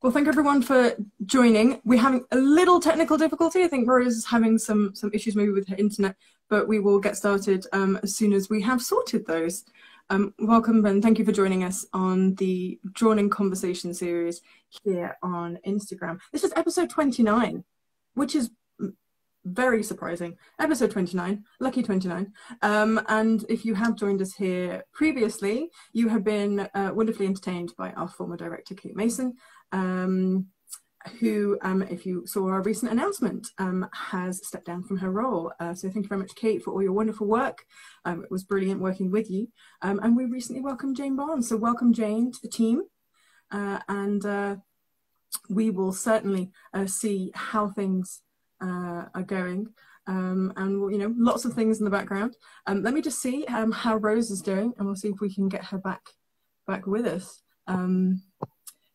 Well, thank everyone for joining. We're having a little technical difficulty. I think Rose is having some, some issues maybe with her internet, but we will get started um, as soon as we have sorted those. Um, welcome and thank you for joining us on the Drawn in Conversation series here on Instagram. This is episode 29, which is very surprising. Episode 29, lucky 29. Um, and if you have joined us here previously, you have been uh, wonderfully entertained by our former director, Kate Mason, um, who, um, if you saw our recent announcement, um, has stepped down from her role. Uh, so thank you very much, Kate, for all your wonderful work. Um, it was brilliant working with you. Um, and we recently welcomed Jane Barnes. So welcome, Jane, to the team. Uh, and uh, we will certainly uh, see how things uh, are going. Um, and you know, lots of things in the background. Um, let me just see how Rose is doing, and we'll see if we can get her back back with us.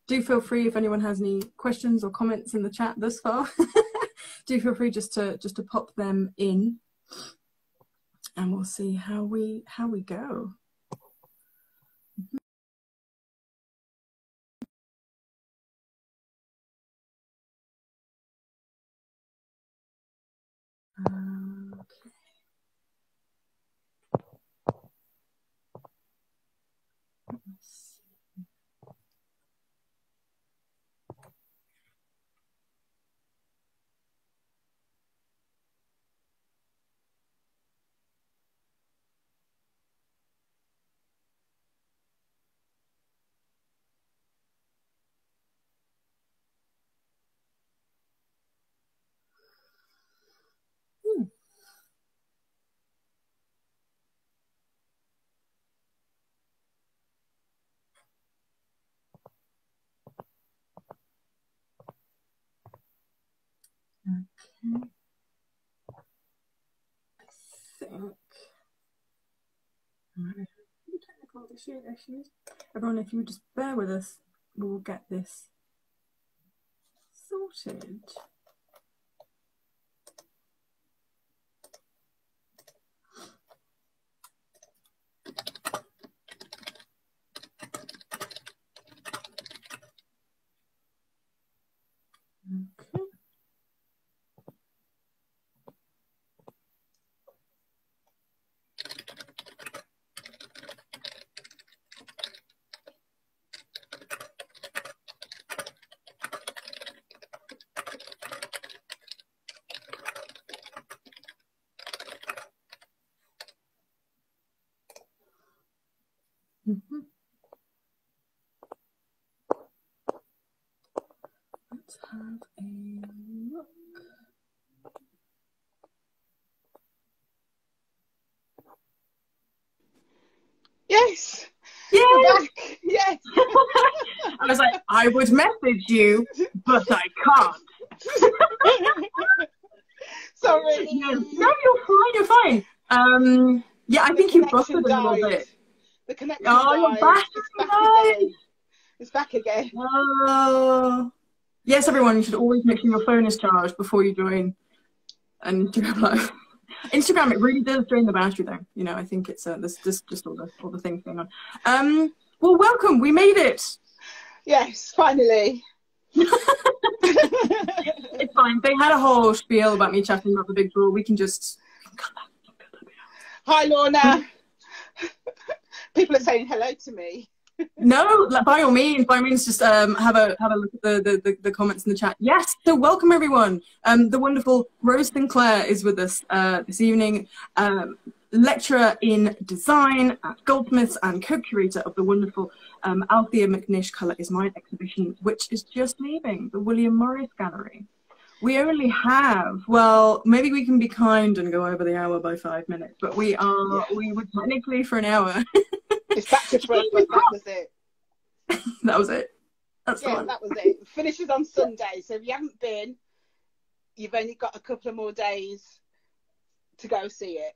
Do feel free if anyone has any questions or comments in the chat thus far. do feel free just to just to pop them in, and we'll see how we how we go. Okay. I think. Technical issue, issues. Everyone, if you would just bear with us, we'll get this sorted. Okay. Mhm. Let's have a look. Yes. Yay! We're back. Yes. I was like, I would message you, but I can't. Sorry. No, you're fine. You're fine. Um, yeah, I The think you connection buffered a little bit. The connection Oh, you're died. back, It's back again. It's back again. Oh. Yes, everyone, you should always make sure your phone is charged before you join an Instagram live. Instagram, it really does drain the battery, though. You know, I think it's uh, this, this just all the all the things going on. Um, well, welcome. We made it. Yes, finally. It's fine. They had a whole spiel about me chatting about the big draw. We can just. Hi, Lorna. People are saying hello to me. No, by all means, by all means, just um, have a have a look at the, the, the, the comments in the chat. Yes, so welcome everyone. Um, the wonderful Rose Sinclair is with us uh, this evening, um, lecturer in design at Goldsmiths and co-curator of the wonderful um, Althea McNish Colour Is Mine exhibition, which is just leaving the William Morris Gallery. We only have, well, maybe we can be kind and go over the hour by five minutes, but we are, we were technically for an hour. It's back to front, but that was it. that was it. That's Yeah, that was it. Finishes on Sunday. So if you haven't been, you've only got a couple of more days to go see it.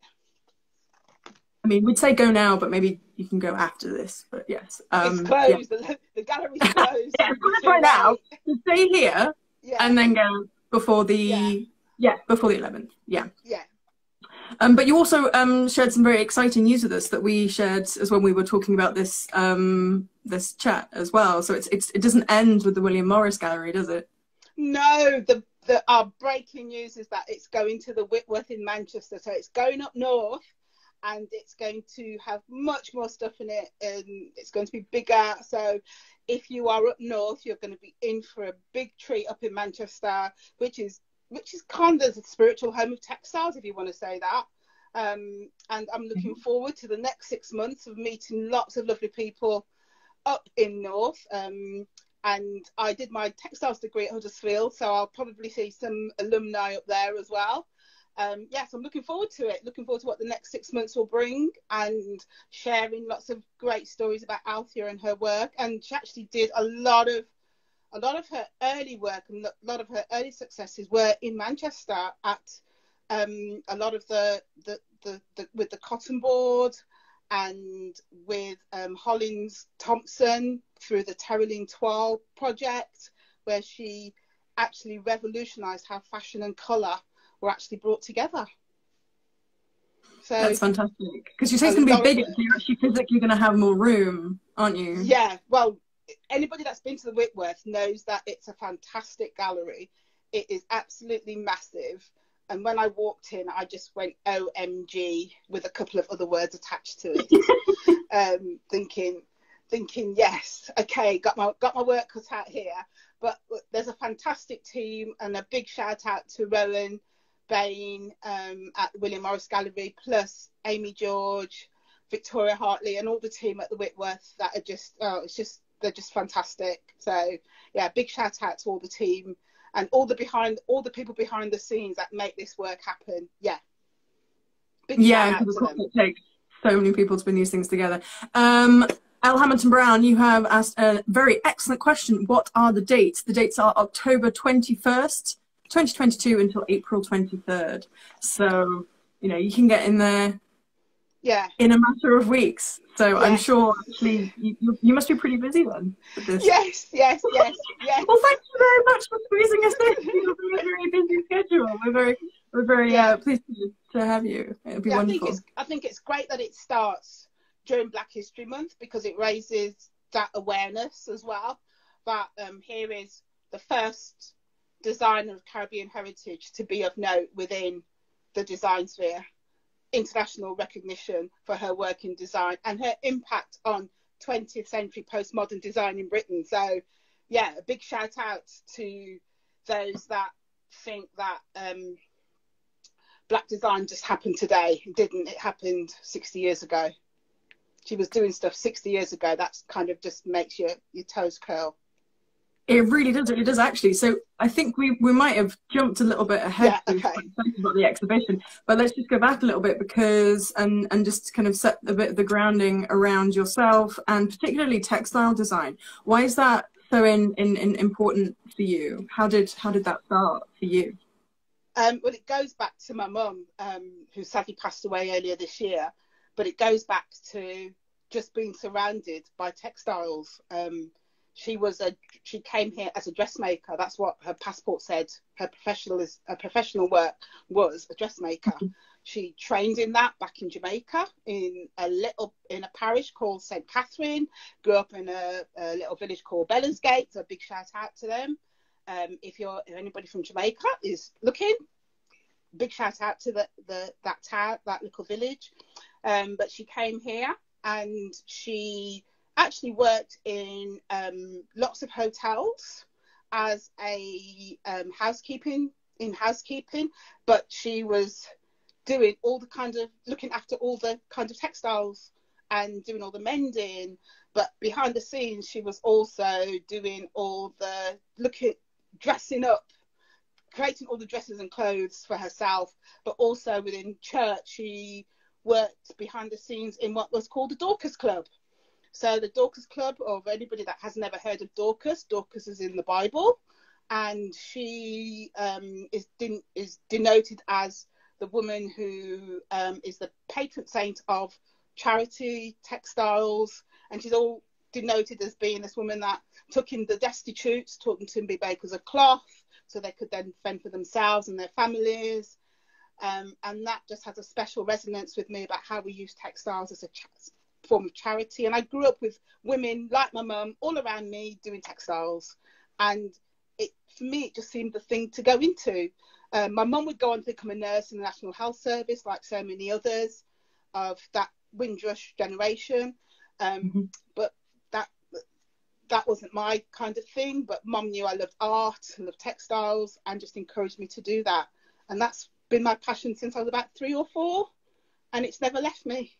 I mean, we'd say go now, but maybe you can go after this. But yes, um, it's yeah. closed. The, the gallery's closed. Yeah, closed right now. Stay here Yeah. and then go before the Yeah. yeah, before the eleventh. Yeah. yeah. Um, but you also um, shared some very exciting news with us that we shared as when we were talking about this um, this chat as well. So it's, it's it doesn't end with the William Morris Gallery, does it? No, the the our breaking news is that it's going to the Whitworth in Manchester. So it's going up north, and it's going to have much more stuff in it, and it's going to be bigger. So if you are up north, you're going to be in for a big treat up in Manchester, which is which is kind of the spiritual home of textiles, if you want to say that. Um, and I'm looking mm-hmm. forward to the next six months of meeting lots of lovely people up in North. Um, and I did my textiles degree at Huddersfield, so I'll probably see some alumni up there as well. Um, yes, I'm looking forward to it. Looking forward to what the next six months will bring, and sharing lots of great stories about Althea and her work. And she actually did a lot of a lot of her early work and a lot of her early successes were in Manchester at um, a lot of the, the, the, the, with the cotton board and with um, Hollins Thompson through the Terylene Toile project, where she actually revolutionised how fashion and colour were actually brought together. So that's fantastic because you say it's going to be bigger, so you're actually physically going to have more room, aren't you? Yeah. Well, anybody that's been to the Whitworth knows that it's a fantastic gallery. It is absolutely massive. And when I walked in, I just went OMG with a couple of other words attached to it, um, thinking, thinking, yes, okay, got my got my work cut out here. But there's a fantastic team, and a big shout out to Rowan Bain um, at William Morris Gallery, plus Amy George, Victoria Hartley, and all the team at the Whitworth that are just, oh, it's just they're just fantastic. So yeah, big shout out to all the team and all the behind all the people behind the scenes that make this work happen. Yeah. Big yeah, it takes so many people to bring these things together. Um, L. Hamilton Brown, you have asked a very excellent question. What are the dates? The dates are October 21st, 2022 until April 23rd. So, you know, you can get in there yeah. in a matter of weeks. So i'm sure actually you, you must be pretty busy then yes yes yes yes. Well thank you very much for squeezing us in. You have a very busy schedule. We're very we're very uh, pleased to have you. It'll be yeah, wonderful I think, it's, I think it's great that it starts during black history month because it raises that awareness as well. But um, here is the first designer of caribbean heritage to be of note within the design sphere international recognition for her work in design and her impact on 20th century postmodern design in Britain. So, yeah, a big shout out to those that think that um, black design just happened today. It didn't. It happened 60 years ago. She was doing stuff 60 years ago. That's kind of just makes your, your toes curl. It really does. It does actually. So I think we, we might have jumped a little bit ahead yeah, okay. about the exhibition, but let's just go back a little bit because and and just kind of set a bit of the grounding around yourself and particularly textile design. Why is that so in, in, in important for you? How did how did that start for you? Um, well, it goes back to my mum, um, who sadly passed away earlier this year, but it goes back to just being surrounded by textiles. Um, she was a she came here as a dressmaker. That's what her passport said. Her professional is her professional work was a dressmaker. Mm-hmm. She trained in that back in Jamaica in a little in a parish called St Catherine. Grew up in a, a little village called Gate. So a big shout out to them. Um, if you're if anybody from Jamaica is looking, big shout out to the, the that town that little village. Um, but she came here and she actually worked in um, lots of hotels as a um, housekeeping in housekeeping, but she was doing all the kind of looking after all the kind of textiles and doing all the mending. But behind the scenes, she was also doing all the looking, dressing up, creating all the dresses and clothes for herself. But also within church, she worked behind the scenes in what was called the Dorcas Club. So the Dorcas Club, or anybody that has never heard of Dorcas, Dorcas is in the Bible, and she um, is is denoted as the woman who um, is the patron saint of charity textiles, and she's all denoted as being this woman that took in the destitutes, taught them to be bakers of cloth, so they could then fend for themselves and their families. Um, and that just has a special resonance with me about how we use textiles as a ch- form of charity. And I grew up with women like my mum all around me doing textiles. And it, for me, it just seemed the thing to go into. Um, my mum would go on to become a nurse in the National Health Service, like so many others of that Windrush generation. Um, mm-hmm. But that that wasn't my kind of thing. But mum knew I loved art and loved textiles, and just encouraged me to do that. And that's been my passion since I was about three or four, and it's never left me.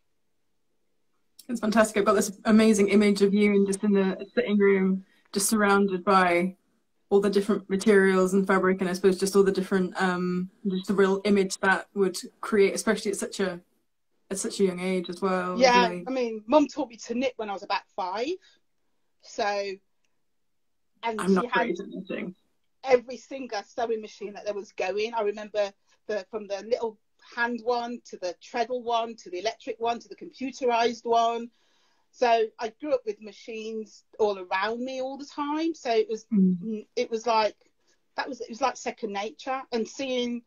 It's fantastic. I've got this amazing image of you and just in the sitting room, just surrounded by all the different materials and fabric, and I suppose just all the different, um, just the real image that would create, especially at such a at such a young age as well. Yeah, really. I mean, Mum taught me to knit when I was about five, so and I'm not great at knitting. Every single sewing machine that there was going. I remember the from the little hand one to the treadle one to the electric one to the computerized one. So I grew up with machines all around me all the time. So it was mm. it was like that was it was like second nature. And seeing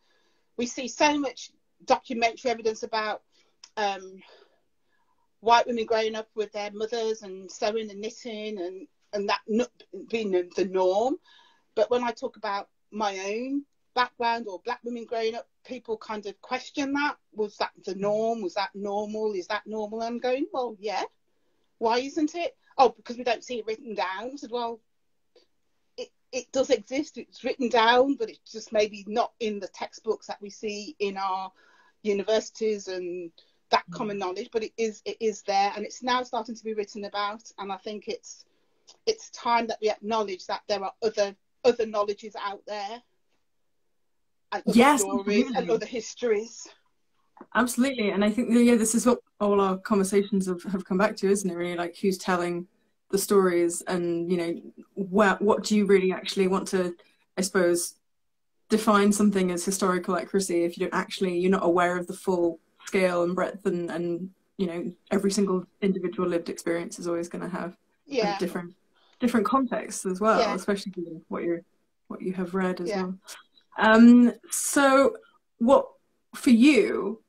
we see so much documentary evidence about um, white women growing up with their mothers and sewing and knitting and and that being the norm. But when I talk about my own background or black women growing up, people kind of question that. Was that the norm? Was that normal? Is that normal? I'm going, well, yeah. Why isn't it? Oh, because we don't see it written down. I said, well, it, it does exist. It's written down, but it's just maybe not in the textbooks that we see in our universities and that mm. common knowledge. But it is it is there, and it's now starting to be written about. And I think it's it's time that we acknowledge that there are other other knowledges out there and other yes, stories absolutely. and other histories. Absolutely, and I think yeah, this is what all our conversations have, have come back to, isn't it? Really, like who's telling the stories, and you know, what what do you really actually want to, I suppose, define something as historical accuracy if you don't actually you're not aware of the full scale and breadth and and you know every single individual lived experience is always going to have yeah. different different contexts as well, yeah. especially what you what you have read as yeah. well. Um, so, what for you,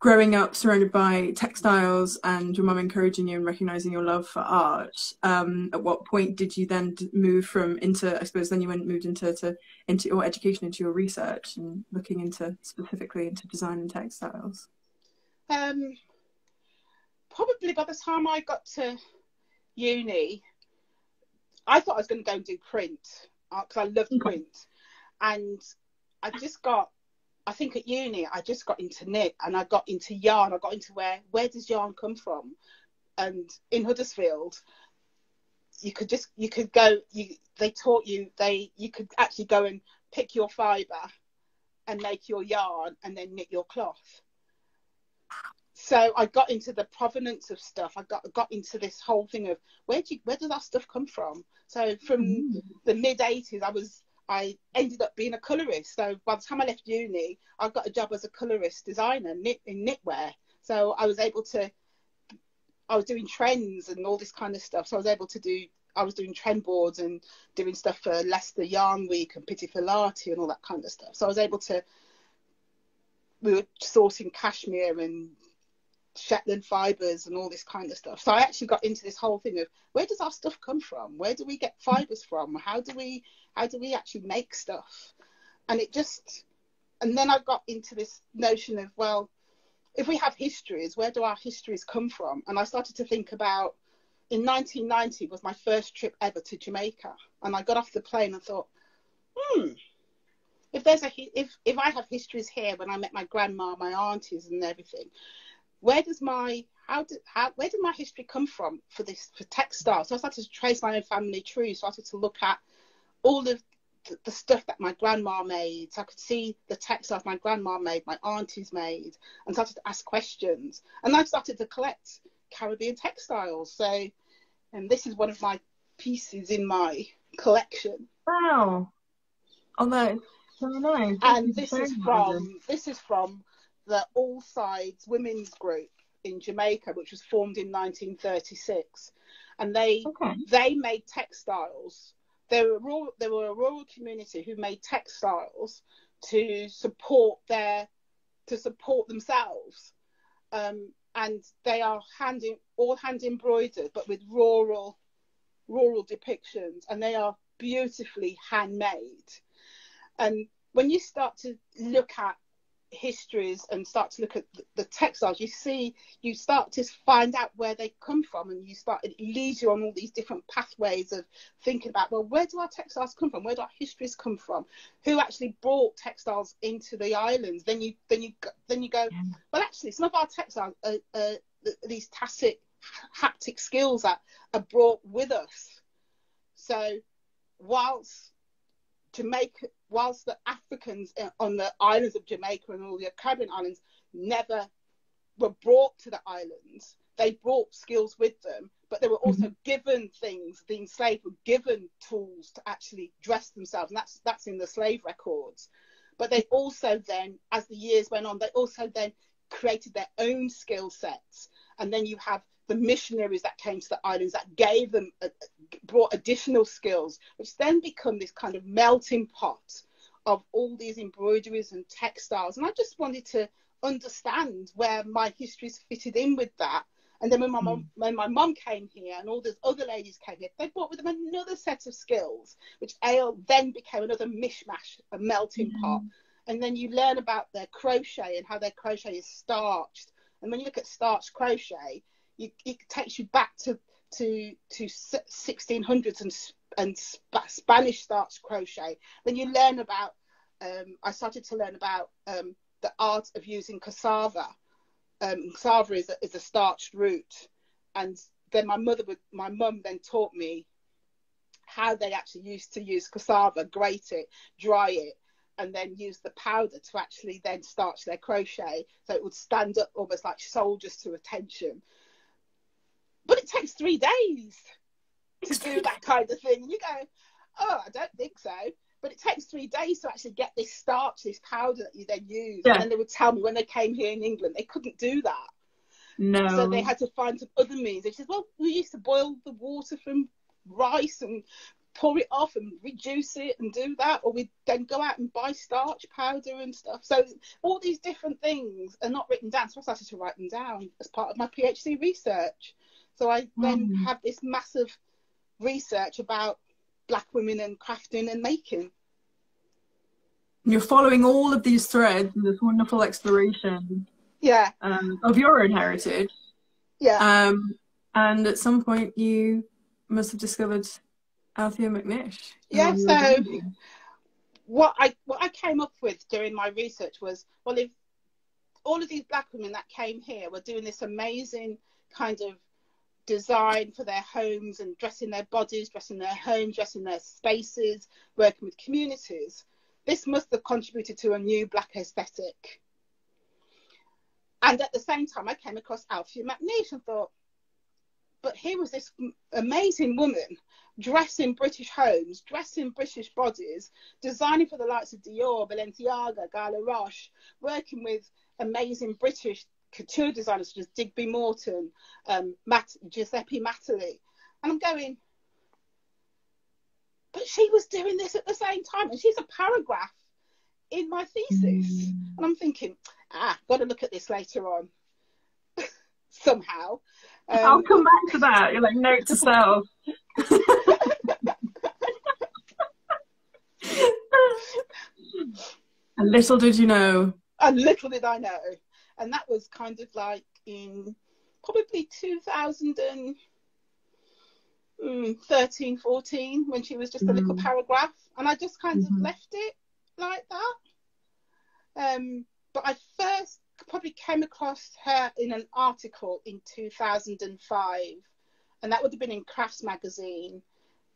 growing up surrounded by textiles and your mum encouraging you and recognizing your love for art, um, at what point did you then move from into? I suppose then you went moved into to, into your education, into your research, and looking into specifically into design and textiles. Um, probably by the time I got to uni, I thought I was going to go and do print because uh, I loved print, and I just got, I think at uni, I just got into knit and I got into yarn. I got into where, where does yarn come from? And in Huddersfield, you could just, you could go, you, they taught you, they, you could actually go and pick your fibre and make your yarn and then knit your cloth. So I got into the provenance of stuff. I got got into this whole thing of where do you, where does that stuff come from? So from mm. the mid '80s, I was I ended up being a colorist. So by the time I left uni, I got a job as a colorist designer in knitwear. So I was able to, I was doing trends and all this kind of stuff. So I was able to do, I was doing trend boards and doing stuff for Leicester Yarn Week and Pitti Filati and all that kind of stuff. So I was able to, we were sourcing cashmere and Shetland fibers and all this kind of stuff. So I actually got into this whole thing of where does our stuff come from? Where do we get fibers from? How do we how do we actually make stuff? And it just and then I got into this notion of well, if we have histories, where do our histories come from? And I started to think about in 1990 was my first trip ever to Jamaica, and I got off the plane and thought, hmm, if there's a if if I have histories here when I met my grandma, my aunties, and everything, where does my how did how where did my history come from for this for textiles? So I started to trace my own family tree. So I started to look at all of the, the stuff that my grandma made. So I could see the textiles my grandma made, my aunties made, and started to ask questions. And I started to collect Caribbean textiles. So, and this is one of my pieces in my collection. Wow! Oh no, so nice. And this is from this is from the All Sides Women's Group in Jamaica, which was formed in 1936, and they okay. they made textiles. They were rural, they were a rural community who made textiles to support their to support themselves. Um, and they are hand in, all hand embroidered, but with rural rural depictions, and they are beautifully handmade. And when you start to look at histories and start to look at the textiles, you see, you start to find out where they come from, and you start it leads you on all these different pathways of thinking about, well, where do our textiles come from? Where do our histories come from? Who actually brought textiles into the islands? Then you then you then you go, well, actually, some of our textiles are, uh, are uh, these tacit haptic skills that are brought with us. So whilst Jamaica, whilst the Africans on the islands of Jamaica and all the Caribbean islands never were brought to the islands, they brought skills with them, but they were also mm-hmm. given things. The enslaved were given tools to actually dress themselves, and that's that's in the slave records. But they also then, as the years went on, they also then created their own skill sets, and then you have the missionaries that came to the islands that gave them uh, brought additional skills which then become this kind of melting pot of all these embroideries and textiles and i just wanted to understand where my histories fitted in with that and then when my mom mm. when my mom came here and all those other ladies came here they brought with them another set of skills which ale then became another mishmash a melting mm. pot and then you learn about their crochet and how their crochet is starched and when you look at starched crochet you, it takes you back to to to 1600s and and Spanish starts crochet. Then you learn about. Um, I started to learn about um, the art of using cassava. Um, cassava is a, is a starched root, and then my mother would, my mum then taught me how they actually used to use cassava, grate it, dry it, and then use the powder to actually then starch their crochet, so it would stand up almost like soldiers to attention but it takes three days to do that kind of thing. And you go, oh, I don't think so. But it takes three days to actually get this starch, this powder that you then use. Yeah. And then they would tell me when they came here in England, they couldn't do that. No. So they had to find some other means. They said, well, we used to boil the water from rice and pour it off and reduce it and do that, or we then go out and buy starch powder and stuff. So all these different things are not written down. So I started to write them down as part of my PhD research. So I then mm. have this massive research about black women and crafting and making. You're following all of these threads in this wonderful exploration. Yeah. Um, of your own heritage. Yeah. Um, and at some point you must have discovered Althea McNish. Yeah. So what I what I came up with during my research was well if all of these black women that came here were doing this amazing kind of design for their homes and dressing their bodies, dressing their homes, dressing their spaces, working with communities. This must have contributed to a new black aesthetic. And at the same time, I came across Althea McNish and thought, but here was this amazing woman dressing British homes, dressing British bodies, designing for the likes of Dior, Balenciaga, Guy Laroche, working with amazing British couture designers such as Digby Morton, um, Matt, Giuseppe Mattli. And I'm going, but she was doing this at the same time. And she's a paragraph in my thesis. Mm. And I'm thinking, ah, got to look at this later on somehow. Um, I'll come back to that. You're like, note to self. and little did you know. And little did I know and that was kind of like in probably 2013 mm, 14 when she was just a little mm. paragraph and i just kind mm-hmm. of left it like that um, but i first probably came across her in an article in 2005 and that would have been in crafts magazine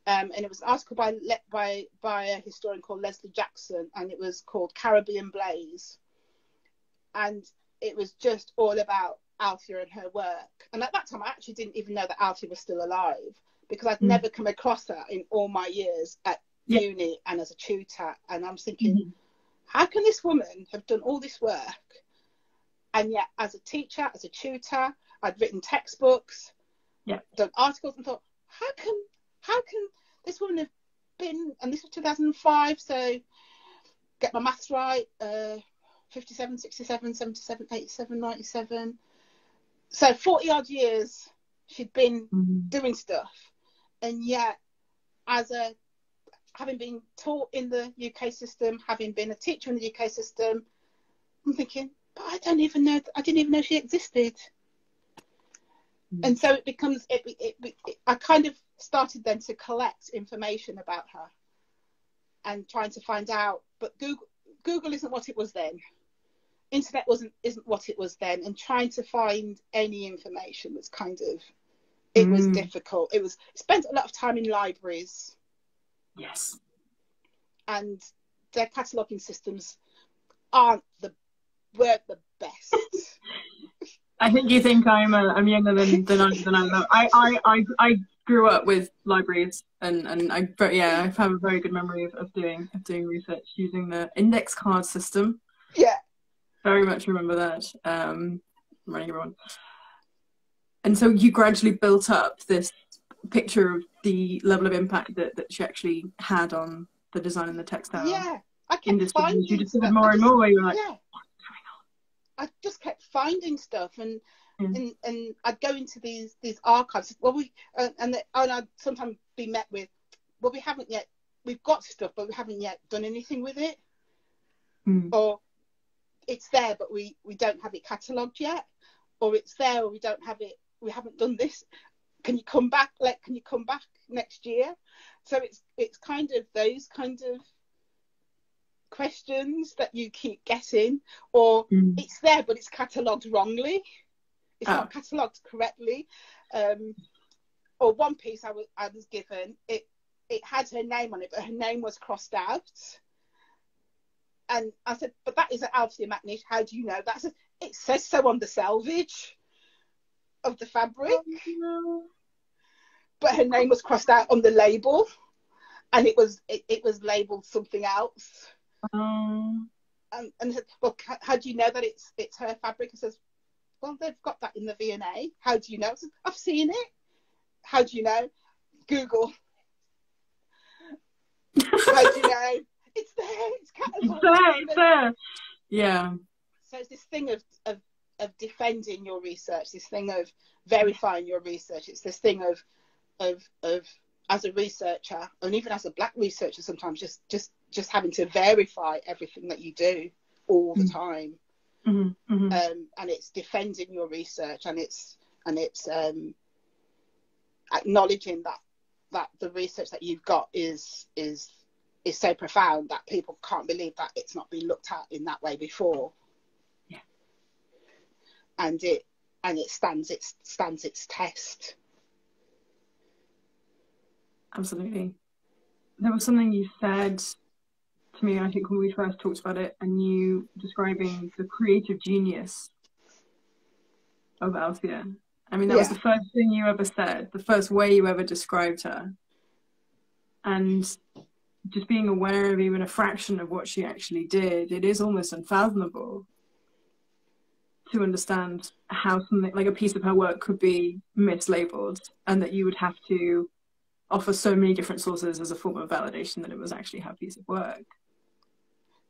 um, and it was an article by by by a historian called Lesley Jackson and it was called caribbean blaze and it was just all about Althea and her work. And at that time, I actually didn't even know that Althea was still alive because I'd mm. never come across her in all my years at yeah. uni and as a tutor. And I'm thinking, mm-hmm. how can this woman have done all this work? And yet, as a teacher, as a tutor, I'd written textbooks, yeah. done articles, and thought, how can how can this woman have been? And this was 2005, so get my maths right. Uh, 57, 67, 77, 87, 97. So 40 odd years she'd been mm-hmm. doing stuff. And yet, as a having been taught in the UK system, having been a teacher in the UK system, I'm thinking, but I don't even know, I didn't even know she existed. Mm-hmm. And so it becomes, it, it, it, it, I kind of started then to collect information about her and trying to find out, but Google, Google isn't what it was then. Internet wasn't isn't what it was then, and trying to find any information was kind of it mm. was difficult. It was spent a lot of time in libraries. Yes. And their cataloguing systems aren't the weren't the best. I think you think I'm uh, I'm younger than than I than I know. I, I I I grew up with libraries and and I but yeah I have a very good memory of, of doing of doing research using the index card system. Yeah. Very much remember that. Um, running everyone and so you gradually built up this picture of the level of impact that, that she actually had on the design and the textile yeah I kept industry. Finding you discovered more and more where you're like yeah. I just kept finding stuff and mm. and and I'd go into these these archives well we uh, and the, and I'd sometimes be met with well we haven't yet we've got stuff but we haven't yet done anything with it mm. or it's there but we we don't have it catalogued yet or it's there or we don't have it we haven't done this. Can you come back? Like can you come back next year? So it's it's kind of those kind of questions that you keep getting or mm. it's there but it's catalogued wrongly. It's oh. not catalogued correctly. Um, or one piece I was I was given it it had her name on it but her name was crossed out and I said but that isn't Althea McNish how do you know that says it says so on the selvage of the fabric. Oh, but her name was crossed out on the label, and it was it, it was labeled something else. Um. And, and well, how do you know that it's it's her fabric? I says, well, they've got that in the V&A. How do you know? Says, I've seen it. How do you know? Google. how do you know? It's there. It's catalogued. It's there. It's there. Yeah. So it's this thing of, of of defending your research, this thing of verifying your research. It's this thing of of of as a researcher and even as a black researcher sometimes just just just having to verify everything that you do all the mm-hmm. time. Mm-hmm, mm-hmm. Um, and it's defending your research and it's and it's um, acknowledging that that the research that you've got is is is so profound that people can't believe that it's not been looked at in that way before Yeah. and it and it stands its stands its test. Absolutely. There was something you said to me, I think, when we first talked about it, and you describing the creative genius of Althea. I mean, that yeah. was the first thing you ever said, the first way you ever described her. And just being aware of even a fraction of what she actually did, it is almost unfathomable to understand how something like a piece of her work could be mislabeled and that you would have to offer so many different sources as a form of validation that it was actually her piece of work.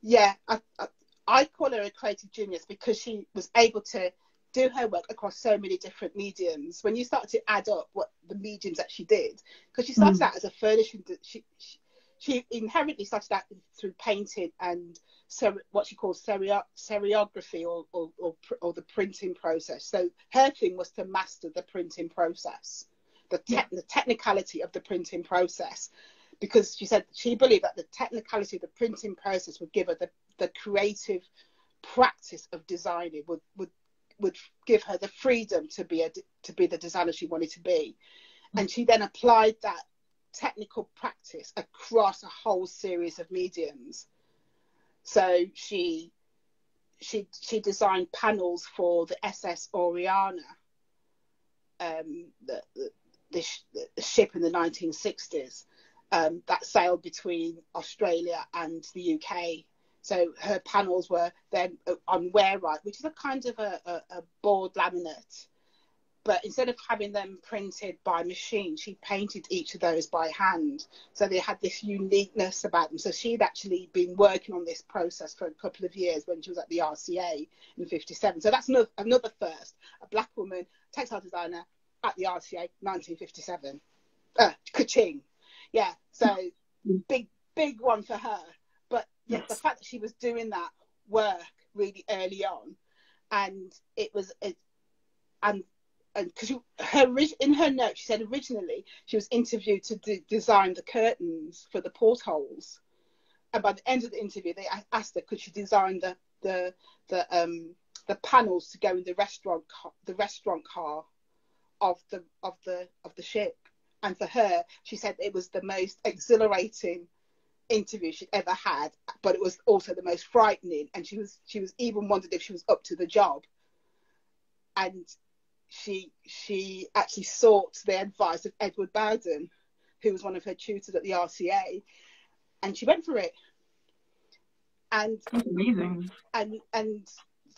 Yeah, I, I, I call her a creative genius because she was able to do her work across so many different mediums. When you start to add up what the mediums that she did, because she started mm. out as a furnishing, she, she, she inherently started out through painting and ser- what she calls serio- seriography or, or, or, or, the printing process. So her thing was to master the printing process, the, te- yeah. the technicality of the printing process, because she said she believed that the technicality of the printing process would give her the, the creative practice of designing, would, would, would give her the freedom to be, a, to be the designer she wanted to be. Mm. And she then applied that technical practice across a whole series of mediums so she she she designed panels for the SS Oriana, um, the, the, the, ship in the 1960s um, that sailed between Australia and the UK. So her panels were then on Warerite, which is a kind of a, a, a board laminate but instead of having them printed by machine, she painted each of those by hand. So they had this uniqueness about them. So she'd actually been working on this process for a couple of years when she was at the RCA in 57. So that's another, another first, a black woman, textile designer at the RCA, 1957. Uh, Kaching. Yeah, so big, big one for her. But yes. the, fact that she was doing that work really early on and it was, it, and because her in her note she said originally she was interviewed to de- design the curtains for the portholes, and by the end of the interview they asked her could she design the the the um the panels to go in the restaurant car, the restaurant car of the of the of the ship, and for her she said it was the most exhilarating interview she'd ever had, but it was also the most frightening, and she was she was even wondered if she was up to the job. And she she actually sought the advice of Edward Bawden, who was one of her tutors at the RCA, and she went for it. And That's amazing. And and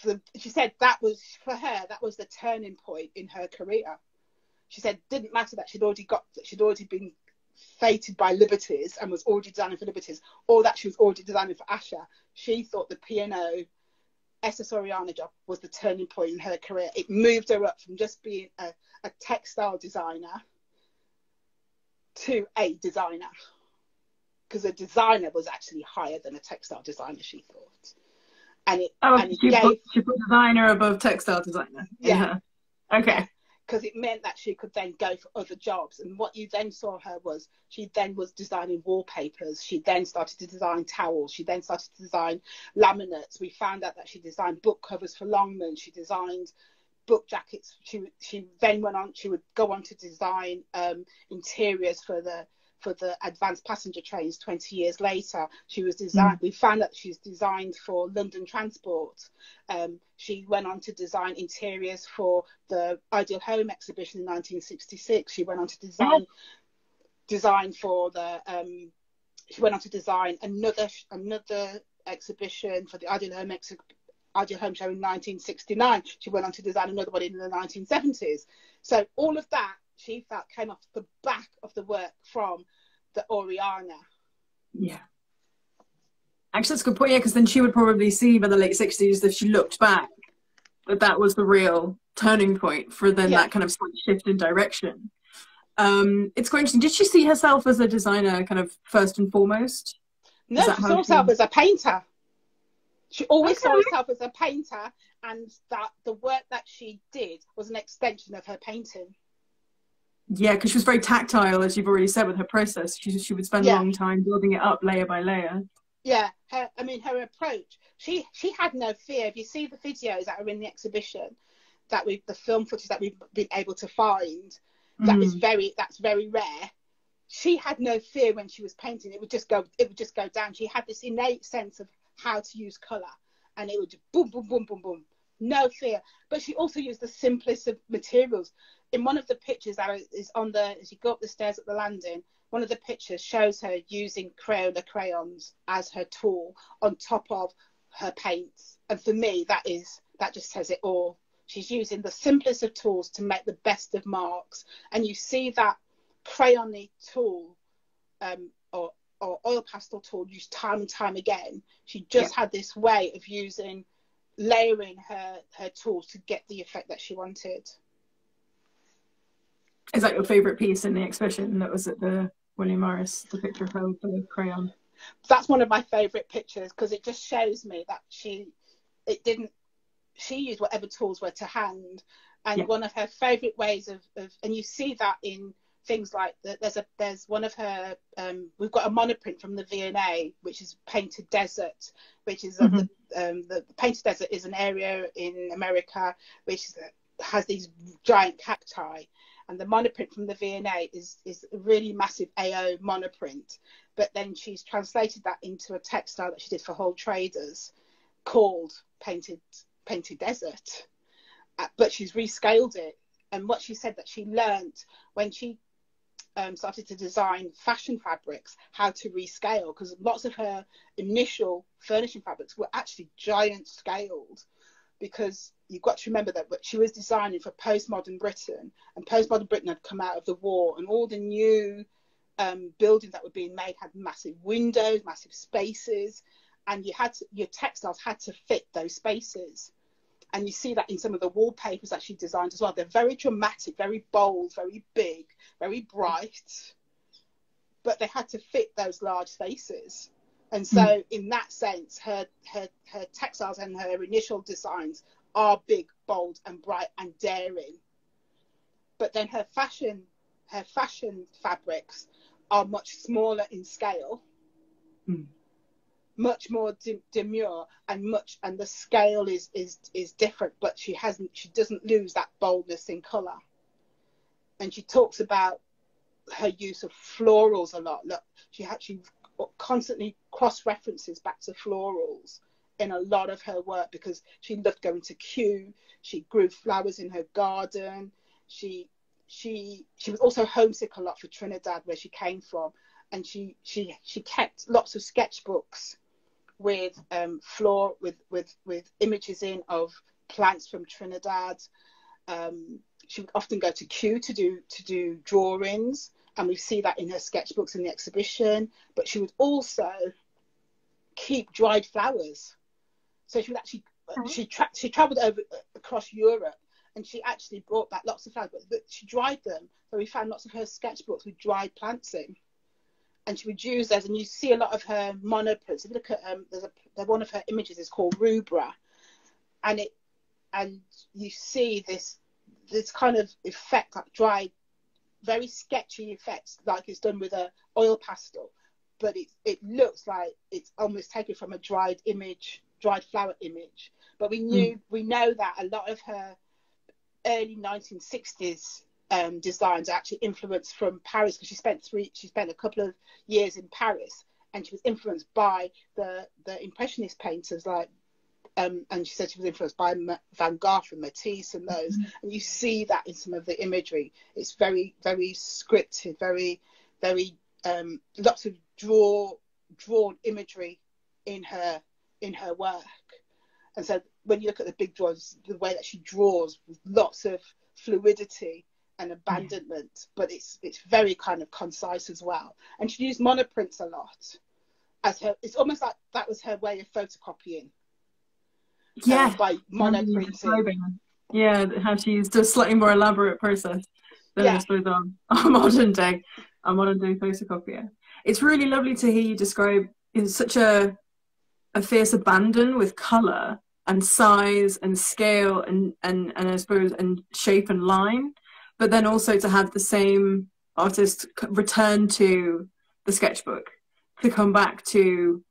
the, she said that was for her that was the turning point in her career. She said it didn't matter that she'd already got that she'd already been fated by Liberty's and was already designing for Liberty's, or that she was already designing for Ascher. She thought the P&O SS Oriana job was the turning point in her career. It moved her up from just being a, a textile designer to a designer. Because a designer was actually higher than a textile designer, she thought. And it, oh, and it she, gave, put, she put designer above textile designer. Yeah. Okay because it meant that she could then go for other jobs. And what you then saw her was she then was designing wallpapers. She then started to design towels. She then started to design laminates. We found out that she designed book covers for Longman. She designed book jackets. She she then went on. She would go on to design um, interiors for the for the advanced passenger trains 20 years later. She was designed, mm. we found out she's designed for London Transport. Um, she went on to design interiors for the Ideal Home exhibition in 1966. She went on to design, design for the, um, she went on to design another, another exhibition for the Ideal Home exhibition Ideal Home Show in 1969. She went on to design another one in the 1970s. So all of that she felt came off the back of the work from the Oriana. Yeah. Actually, that's a good point. Yeah, because then she would probably see by the late sixties if she looked back that that was the real turning point for then yeah. that kind of shift in direction. Um, it's quite interesting. Did she see herself as a designer, kind of first and foremost? No, she saw herself as a painter. She always okay. saw herself as a painter, and that the work that she did was an extension of her painting. Yeah, because she was very tactile, as you've already said, with her process. She she would spend yeah. a long time building it up layer by layer. Yeah, her, I mean her approach. She she had no fear. If you see the videos that are in the exhibition, that we the film footage that we've been able to find, that mm. is very that's very rare. She had no fear when she was painting. It would just go it would just go down. She had this innate sense of how to use colour, and it would just boom boom boom boom boom. No fear, but she also used the simplest of materials in one of the pictures that is on the as you go up the stairs at the landing, one of the pictures shows her using Crayola crayons as her tool on top of her paints. And for me, that is that just says it all. She's using the simplest of tools to make the best of marks, and you see that crayony tool um, or, or oil pastel tool used time and time again. She just yeah. had this way of using layering her her tools to get the effect that she wanted. Is that your favourite piece in the exhibition that was at the William Morris, the picture of her with the crayon? That's one of my favourite pictures because it just shows me that she, it didn't, she used whatever tools were to hand. And yeah. one of her favourite ways of, of, and you see that in things like the, there's a there's one of her um, we've got a monoprint from the V&A which is Painted Desert, which is mm-hmm. the, um, the, the Painted Desert is an area in America which is, has these giant cacti, and the monoprint from the V&A is is a really massive AO monoprint. But then she's translated that into a textile that she did for Hull Traders, called Painted Painted Desert. Uh, but she's rescaled it, and what she said that she learnt when she um, started to design fashion fabrics, how to rescale, because lots of her initial furnishing fabrics were actually giant scaled, because you've got to remember that she was designing for postmodern Britain, and postmodern Britain had come out of the war, and all the new um, buildings that were being made had massive windows, massive spaces, and you had to, your textiles had to fit those spaces. And you see that in some of the wallpapers that she designed as well. They're very dramatic, very bold, very big, very bright, but they had to fit those large spaces. And so, mm. in that sense, her, her her textiles and her initial designs are big, bold, and bright and daring. But then her fashion her fashion fabrics are much smaller in scale. Mm much more de- demure and much and the scale is is is different but she hasn't she doesn't lose that boldness in color and she talks about her use of florals a lot look she actually constantly cross references back to florals in a lot of her work because she loved going to Kew she grew flowers in her garden she she she was also homesick a lot for Trinidad where she came from and she she she kept lots of sketchbooks with um, floor with with with images in of plants from Trinidad. Um, she would often go to Kew to do to do drawings, and we see that in her sketchbooks in the exhibition. But she would also keep dried flowers, so she would actually okay. she tra- she travelled over across Europe, and she actually brought back lots of flowers, but she dried them. So we found lots of her sketchbooks with dried plants in and she would use those, and you see a lot of her monoprints. If you look at um, there's a one of her images is called Rubra, and it and you see this this kind of effect, like dried, very sketchy effects, like it's done with a oil pastel, but it it looks like it's almost taken from a dried image, dried flower image. But we knew mm. we know that a lot of her early 1960s um, designs are actually influenced from Paris because she spent three she spent a couple of years in Paris and she was influenced by the the impressionist painters like um, and she said she was influenced by Van Gogh and Matisse and those mm-hmm. and you see that in some of the imagery it's very very scripted very very um, lots of draw drawn imagery in her in her work and so when you look at the big drawings the way that she draws with lots of fluidity and abandonment, yeah. but it's it's very kind of concise as well. And she used monoprints a lot as her. It's almost like that was her way of photocopying. Yeah, um, by monoprinting. Yeah, how she used a slightly more elaborate process than yeah. I suppose on a modern day, a modern day photocopier. It's really lovely to hear you describe in such a a fierce abandon with color and size and scale and and and I suppose and shape and line but then also to have the same artist return to the sketchbook to come back to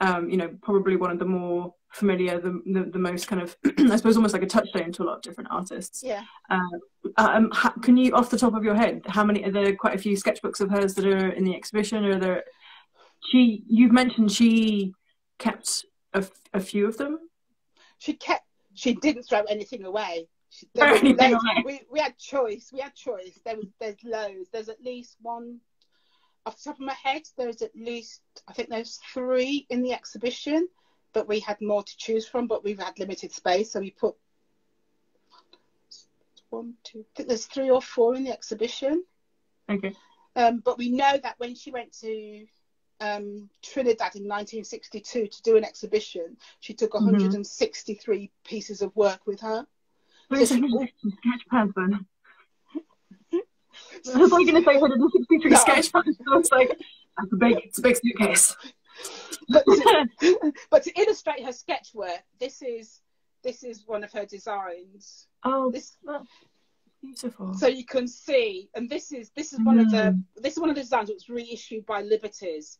um, you know probably one of the more familiar the, the, the most kind of i suppose almost like a touchstone to a lot of different artists. Yeah. Um, um ha- can you off the top of your head how many are there quite a few sketchbooks of hers that are in the exhibition or are there she you've mentioned she kept a, a few of them she kept she didn't throw anything away we, we had choice. We had choice. There was there's loads. There's at least one off the top of my head. There's at least I think there's three in the exhibition, but we had more to choose from. But we've had limited space, so we put one, two. I think there's three or four in the exhibition. Okay. Um, but we know that when she went to um, Trinidad in 1962 to do an exhibition, she took 163 mm-hmm. pieces of work with her. Wait a second, sketch pads then. I was like going to say 163 no. sketch pads, so I was like, that's a big, it's a big suitcase. but, to, but to illustrate her sketch work, this is this is one of her designs. Oh, this beautiful. So you can see, and this is this is one mm. of the mm. this is one of the designs that was reissued by Liberty's.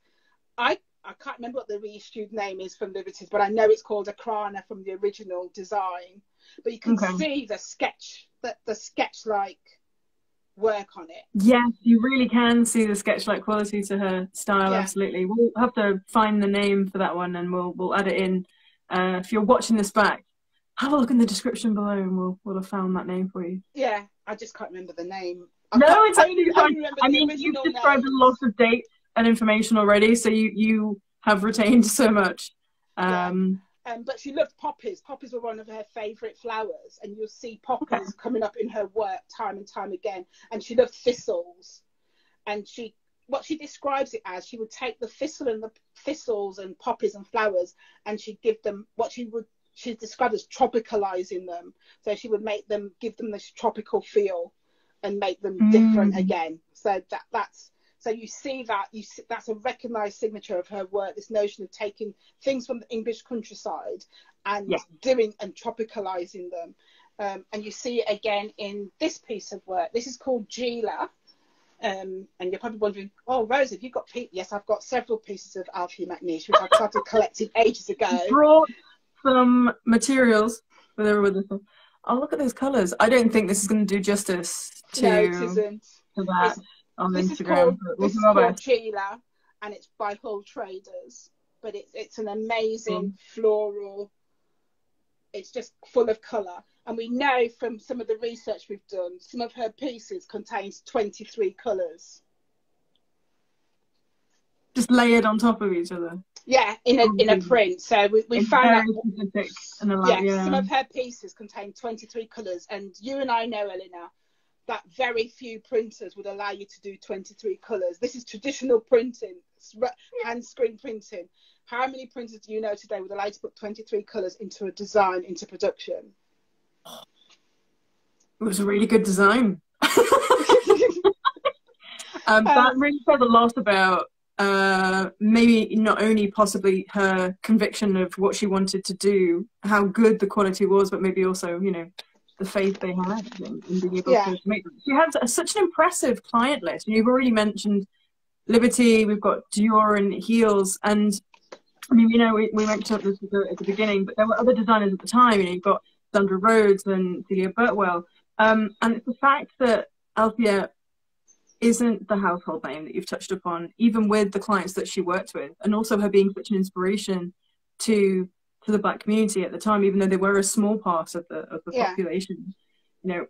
I I can't remember what the reissued name is from Liberty's, but I know it's called Akrana from the original design but you can okay. see the sketch that the sketch like work on it. Yes, you really can see the sketch like quality to her style. Yeah. Absolutely, we'll have to find the name for that one and we'll we'll add it in. Uh, if you're watching this back, have a look in the description below and we'll we'll have found that name for you. Yeah, I just can't remember the name. I no, it's only. I, I mean, you've described name. a lot of dates and information already, so you you have retained so much. Um, Um, but she loved poppies. Poppies were one of her favourite flowers, and you'll see poppies coming up in her work time and time again. And she loved thistles, and she what she describes it as she would take the thistle and the thistles and poppies and flowers, and she'd give them what she would she described as tropicalizing them. So she would make them give them this tropical feel and make them mm. different again. So that that's so you see that you see, that's a recognised signature of her work. This notion of taking things from the English countryside and doing and tropicalising them. Um, and you see it again in this piece of work. This is called Gila. Um, and you're probably wondering, oh, Rose, have you got pe-? Yes, I've got several pieces of Althea McNish, which I started collecting ages ago. Brought some materials. Oh, look at those colours. I don't think this is going to do justice to, no, it isn't. to that. It's, on this Instagram. Is called, this is called Sheila, and it's by Hull Traders. But it's it's an amazing mm. floral. It's just full of colour, and we know from some of the research we've done, some of her pieces contains 23 colours. Just layered on top of each other. Yeah, in a in a print. So we, we found out. yeah, yeah, some of her pieces contain 23 colours, and you and I know, Eleanor, that very few printers would allow you to do 23 colours. This is traditional printing, hand screen printing. How many printers do you know today would allow you to put 23 colours into a design, into production? It was a really good design. um, that um, really said a lot about uh, maybe not only possibly her conviction of what she wanted to do, how good the quality was, but maybe also, you know, the faith they had in, in being able yeah. to make them. She has such an impressive client list. You've already mentioned Liberty, we've got Dior and Heal's, and I mean, you know, we, we mentioned this at the, at the beginning, but there were other designers at the time. You know, you've got Zandra Rhodes and Celia Birtwell. Um, and it's the fact that Althea isn't the household name that you've touched upon, even with the clients that she worked with, and also her being such an inspiration to to the black community at the time, even though they were a small part of the of the yeah. population. You know,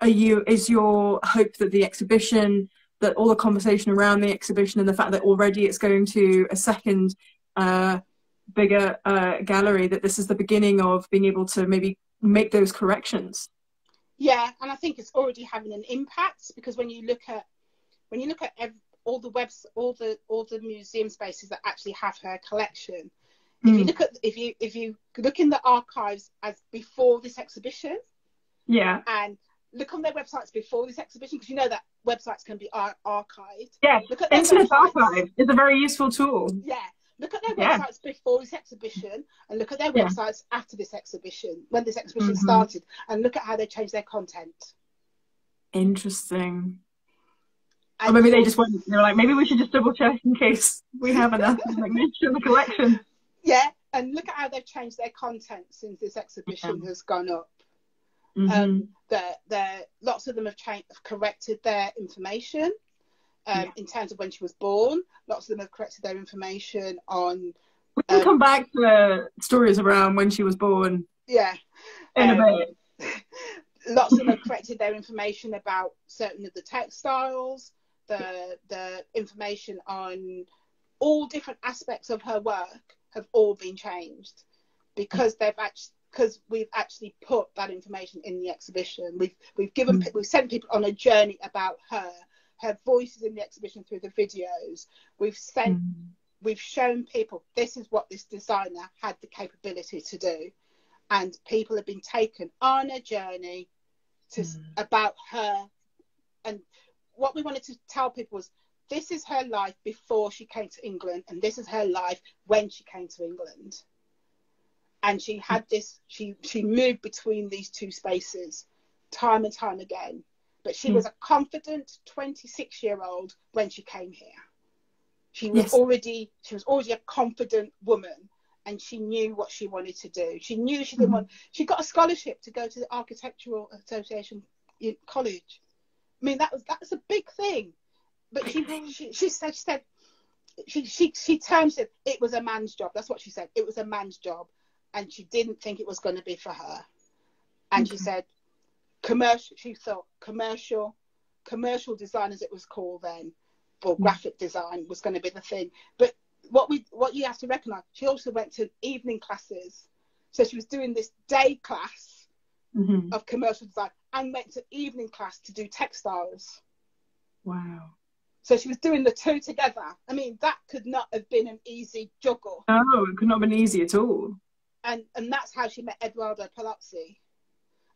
are you is your hope that the exhibition, that all the conversation around the exhibition, and the fact that already it's going to a second uh, bigger uh, gallery, that this is the beginning of being able to maybe make those corrections? Yeah, and I think it's already having an impact because when you look at when you look at every, all the webs, all the all the museum spaces that actually have her collection, if you hmm. look at if you if you look in the archives as before this exhibition, yeah, and look on their websites before this exhibition because you know that websites can be ar- archived. Yeah, look at Internet Archive is a very useful tool. Yeah, look at their yeah. websites before this exhibition and look at their yeah. websites after this exhibition when this exhibition mm-hmm. started and look at how they changed their content. Interesting. And or maybe they just went. They were like, maybe we should just double check in case we have enough like in the collection yeah, and look at how they've changed their content since this exhibition yeah. has gone up. Mm-hmm. Um, they're, lots of them have changed, have corrected their information um, yeah. in terms of when she was born. Lots of them have corrected their information on. We can um, come back to the stories around when she was born. Yeah. In a um, bit. lots of them have corrected their information about certain of the textiles, the the information on all different aspects of her work have all been changed because they've actually because we've actually put that information in the exhibition. We've we've given mm. we've sent people on a journey about her, her voice is in the exhibition through the videos. We've sent mm. we've shown people this is what this designer had the capability to do, and people have been taken on a journey to mm. about her. And what we wanted to tell people was this is her life before she came to England, and this is her life when she came to England. And she had this, she, she moved between these two spaces time and time again. But she mm. was a confident 26 year old when she came here. She was yes. already, she was already a confident woman and she knew what she wanted to do. She knew she didn't mm. want, she got a scholarship to go to the Architectural Association College. I mean, that was, that was a big thing but she, she, she said, she said, she, she, she terms it, it was a man's job. That's what she said. It was a man's job. And she didn't think it was going to be for her. And okay. she said, commercial, she thought commercial, commercial design as it was called then, or mm. graphic design was going to be the thing. But what we what you have to recognise, she also went to evening classes. So she was doing this day class Mm-hmm. of commercial design and went to evening class to do textiles. Wow. So she was doing the two together. I mean, that could not have been an easy juggle. Oh, it could not have been easy at all. And and that's how she met Eduardo Paolozzi.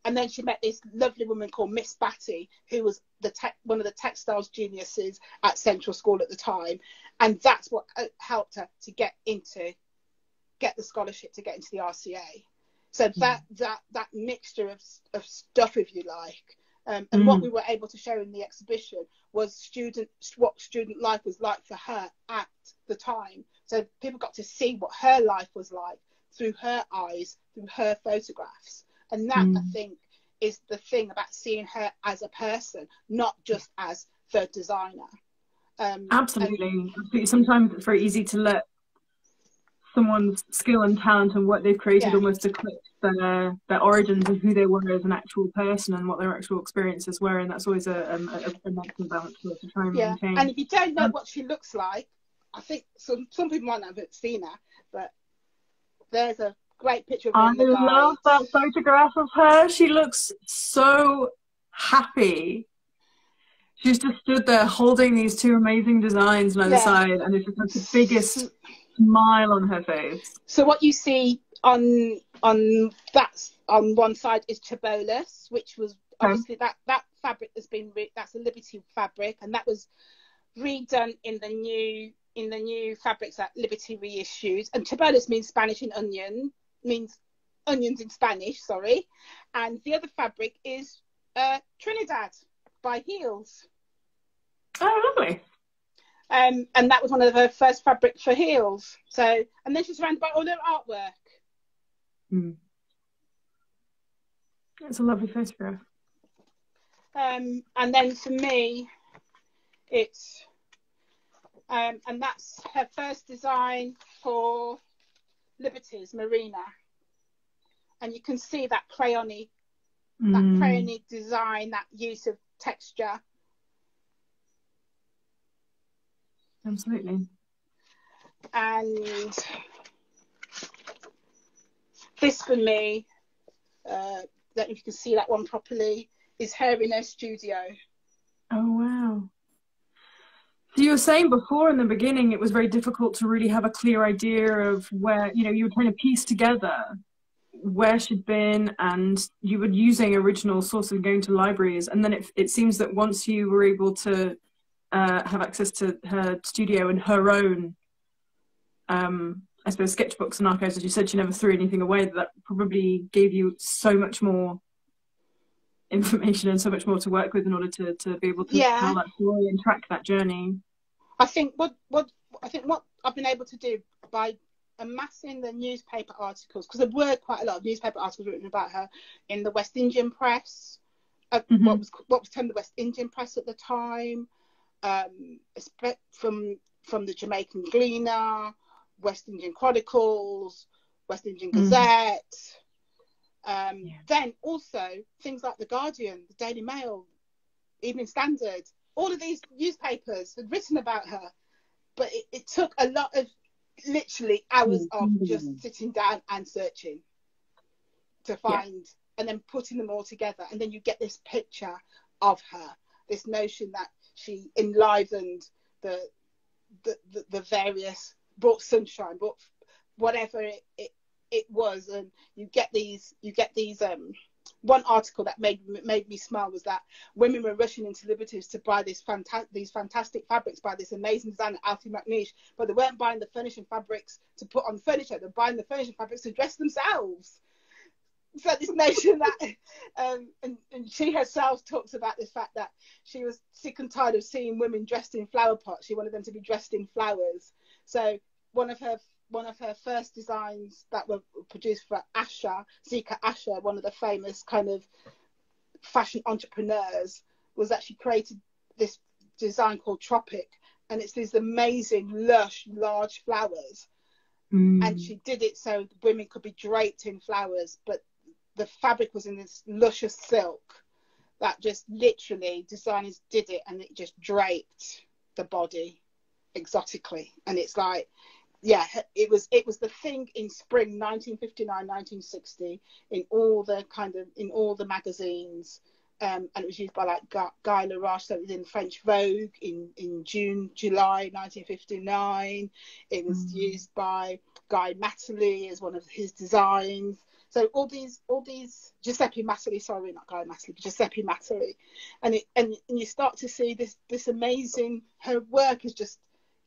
And then she met this lovely woman called Miss Batty, who was the te- one of the textiles geniuses at Central School at the time, and that's what uh, helped her to get into, get the scholarship to get into the RCA. So that that that mixture of of stuff, if you like, um, and what Mm. we were able to show in the exhibition was student what student life was like for her at the time. So people got to see what her life was like through her eyes, through her photographs, and that I Mm. think is the thing about seeing her as a person, not just as the designer. Um, Absolutely. Absolutely. Sometimes it's very easy to let someone's skill and talent and what they've created Yeah. almost eclipse their their origins and who they were as an actual person and what their actual experiences were, and that's always a a, a nice balance to, to try and Yeah, maintain. and if you don't know Um, what she looks like, I think some some people might not have seen her, but there's a great picture of her I love that photograph of her. She looks so happy. She's just stood there holding these two amazing designs on either Yeah. side, and it's just like the biggest smile on her face. So what you see on on that on one side is Cebollas, which was obviously that that fabric has been re- that's a Liberty fabric, and that was redone in the new in the new fabrics that Liberty reissued. And Cebollas means Spanish in onion, means onions in Spanish, sorry. And the other fabric is uh, Trinidad by Heal's. Oh, lovely. Um, and that was one of her first fabrics for Heal's. So, and then she's surrounded by all her artwork. Mm. It's a lovely photograph. Um, and then for me, it's um, and that's her first design for Liberty's Marina. And you can see that crayony, that Mm. crayony design, that use of texture. Absolutely. And this for me, uh, if you can see that one properly, is her in her studio. Oh, wow. So you were saying before in the beginning, it was very difficult to really have a clear idea of where, you know, you were trying to piece together where she'd been and you were using original sources and going to libraries. And then it, it seems that once you were able to uh, have access to her studio and her own, um, I suppose, sketchbooks and archives, as you said, she never threw anything away. That probably gave you so much more information and so much more to work with in order to, to be able to Yeah. tell that story and track that journey. I think what what I think what I've been able to do by amassing the newspaper articles because there were quite a lot of newspaper articles written about her in the West Indian press, uh, Mhm. what was what was termed the West Indian press at the time, um, from from the Jamaican Gleaner, West Indian Chronicles, West Indian Mm. Gazette. Um, Yeah. Then also things like the Guardian, the Daily Mail, Evening Standard, all of these newspapers had written about her, but it, it took a lot of literally hours of Mm. just sitting down and searching to find and then putting them all together and then you get this picture of her this notion that she enlivened the the, the, the various brought sunshine brought whatever it, it it was and you get these you get these um one article that made made me smile was that women were rushing into Liberty's to buy this fanta- these fantastic fabrics by this amazing designer Althea McNish, but they weren't buying the furnishing fabrics to put on furniture. They're buying the furnishing fabrics to dress themselves. So this notion that, um, and, and she herself talks about the fact that she was sick and tired of seeing women dressed in flower pots. She wanted them to be dressed in flowers. So one of her one of her first designs that were produced for Ascher, Zika Ascher, one of the famous kind of fashion entrepreneurs, was that she created this design called Tropic. And it's these amazing, lush, large flowers. Mm. And she did it so women could be draped in flowers, but the fabric was in this luscious silk that just literally designers did it and it just draped the body exotically. And it's like, yeah, it was it was the thing in spring 1959, 1960 in all the kind of in all the magazines, um, and it was used by like Guy Laroche. So it was in French Vogue in in June, July 1959. It was mm. used by Guy Mattli as one of his designs. So all these, all these Giuseppe Mattli, sorry, not Guy Mattli, but Giuseppe Mattli, and it, and, and you start to see this this amazing. Her work is just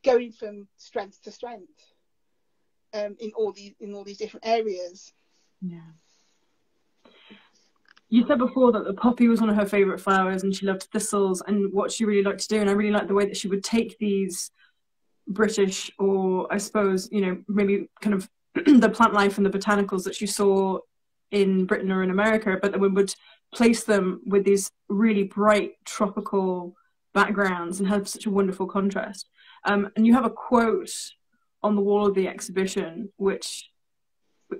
going from strength to strength um, in all these in all these different areas. Yeah. You said before that the poppy was one of her favourite flowers and she loved thistles and what she really liked to do. And I really liked the way that she would take these British or I suppose, you know, maybe kind of the plant life and the botanicals that she saw in Britain or in America, but then we would place them with these really bright tropical backgrounds and have such a wonderful contrast. Um, and you have a quote on the wall of the exhibition, which,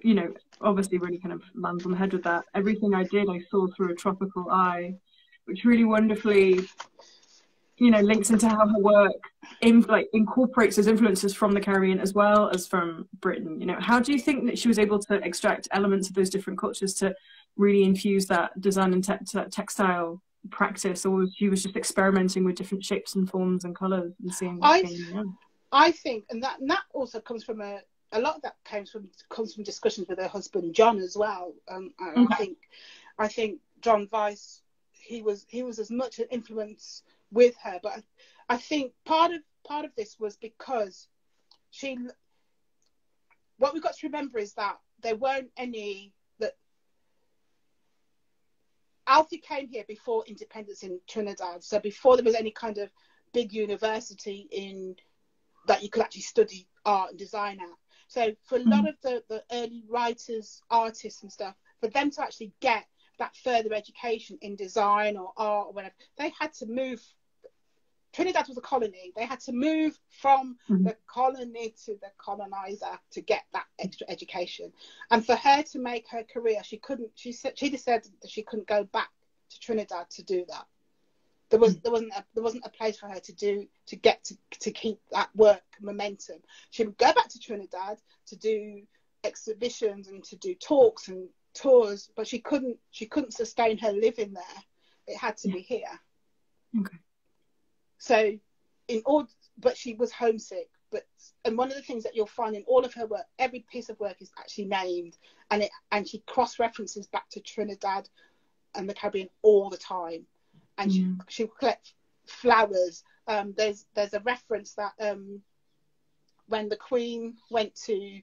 you know, obviously really kind of lands on the head with that. Everything I did, I saw through a tropical eye, which really wonderfully, you know, links into how her work in, like incorporates those influences from the Caribbean as well as from Britain. You know, how do you think that she was able to extract elements of those different cultures to really infuse that design and te- textile practice, or she was just experimenting with different shapes and forms and colors and seeing what I, came? I think, and that and that also comes from a a lot of that comes from comes from discussions with her husband John as well. Um, I. I think I think John Weiss he was he was as much an influence with her, but I, I think part of part of this was because she. What we've got to remember is that there weren't any Althea came here before independence in Trinidad, so before there was any kind of big university in that you could actually study art and design at. So for a mm. lot of the, the early writers, artists and stuff, for them to actually get that further education in design or art or whatever, they had to move. Trinidad was a colony. They had to move from mm the colony to the colonizer to get that extra education. And for her to make her career, she couldn't. She said she decided that she couldn't go back to Trinidad to do that there was there wasn't a, there wasn't a place for her to do to get to to keep that work momentum. She would go back to Trinidad to do exhibitions and to do talks and tours, but she couldn't she couldn't sustain her living there. It had to yeah. be here. Okay. So in all, but she was homesick. But and one of the things that you'll find in all of her work, every piece of work is actually named, and it and she cross references back to Trinidad and the Caribbean all the time and mm. she she collect flowers. Um, there's there's a reference that um, when the Queen went to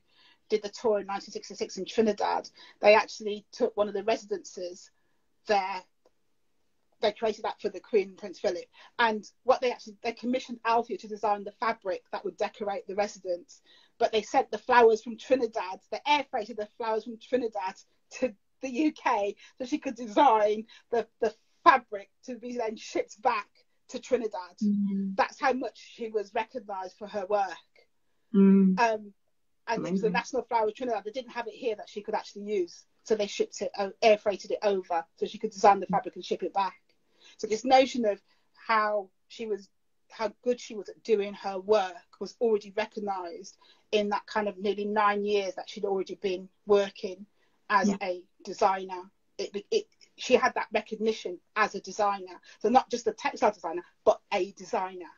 did the tour in 1966 in Trinidad, they actually took one of the residences there. They created that for the Queen Prince Philip, and what they actually they commissioned Althea to design the fabric that would decorate the residence. But they sent the flowers from Trinidad. They air freighted the flowers from Trinidad to the UK so she could design the the fabric to be then shipped back to Trinidad. Mm. That's how much she was recognised for her work. Mm. Um, and it was the national flower of Trinidad. They didn't have it here that she could actually use, so they shipped it, uh, air freighted it over, so she could design the fabric and ship it back. So this notion of how she was, how good she was at doing her work was already recognised in that kind of nearly nine years that she'd already been working as yeah. a designer. It, it, she had that recognition as a designer. So not just a textile designer, but a designer.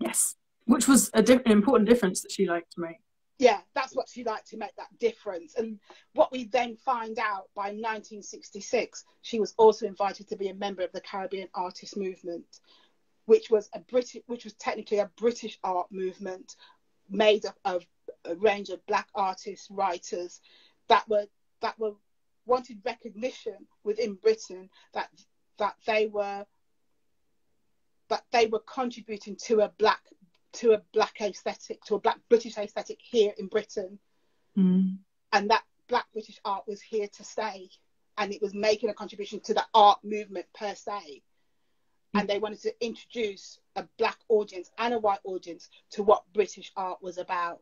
Yes, which was a an important difference that she liked to make. Yeah, that's what she liked to make that difference. And what we then find out by 1966, she was also invited to be a member of the Caribbean Artist Movement, which was a British, which was technically a British art movement made up of a range of black artists, writers that were that were wanted recognition within Britain that that they were that they were contributing to a black to a black aesthetic to a black British aesthetic here in Britain, mm. and that black British art was here to stay, and it was making a contribution to the art movement per se. Mm. And they wanted to introduce a black audience and a white audience to what British art was about.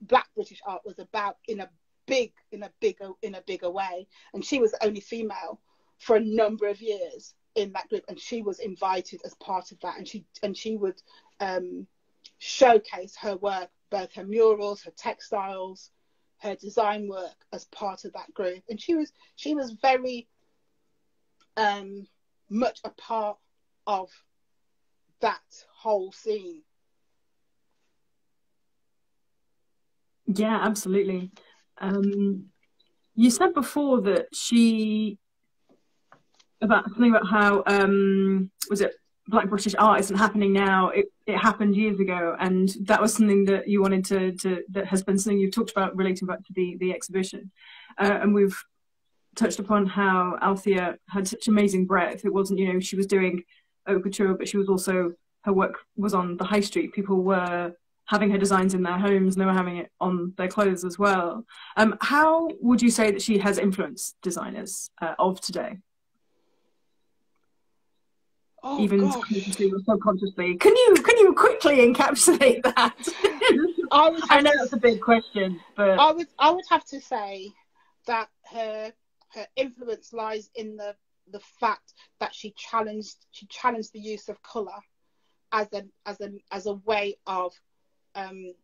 Black British art was about in a big in a bigger in a bigger way. And she was the only female for a number of years in that group, and she was invited as part of that. And she and she would um, showcase her work, both her murals, her textiles, her design work as part of that group. And she was she was very um, much a part of that whole scene. Yeah, absolutely. Um, you said before that she about something about how um, was it Black British art isn't happening now. It it happened years ago, and that was something that you wanted to to that has been something you've talked about relating back to the the exhibition, uh, and we've touched upon how Althea had such amazing breadth. It wasn't you know she was doing haute couture, but she was also her work was on the high street. People were having her designs in their homes and they were having it on their clothes as well. Um, how would you say that she has influenced designers uh, of today? Oh, Even consciously or subconsciously. Can you can you quickly encapsulate that? I would I know to that's a big question, but I would I would have to say that her her influence lies in the the fact that she challenged she challenged the use of color as a as a as a way of um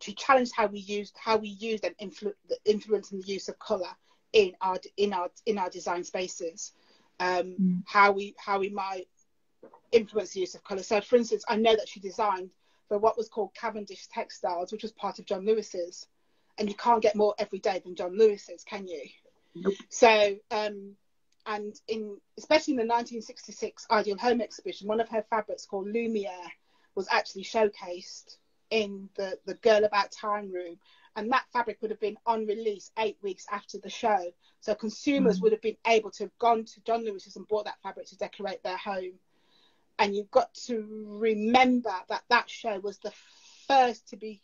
she challenged how we used how we used and influ- the influence and the use of color in our in our in our design spaces um Mm. how we how we might influence the use of color so for instance i know that she designed for what was called cavendish textiles which was part of john lewis's and you can't get more every day than John Lewis's, can you? Nope. So, um, and in especially in the 1966 Ideal Home exhibition, one of her fabrics called Lumiere was actually showcased in the the Girl About Time room, and that fabric would have been on release eight weeks after the show. So consumers Mhm. would have been able to have gone to John Lewis's and bought that fabric to decorate their home. And you've got to remember that that show was the first to be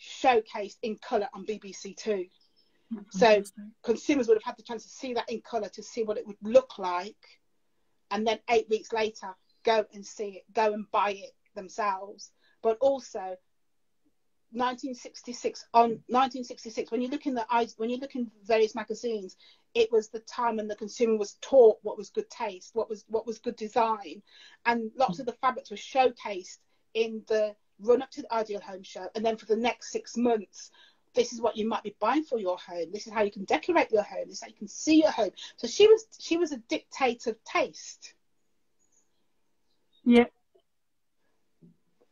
showcased in colour on BBC Two. So consumers would have had the chance to see that in colour to see what it would look like, and then eight weeks later go and see it, go and buy it themselves. But also, 1966 on 1966 when you look in the eyes when you look in various magazines, it was the time when the consumer was taught what was good taste, what was what was good design, and lots of the fabrics were showcased in the run up to the Ideal Home Show, and then for the next six months this is what you might be buying for your home. This is how you can decorate your home. This is how you can see your home. So she was she was a dictator of taste, yeah,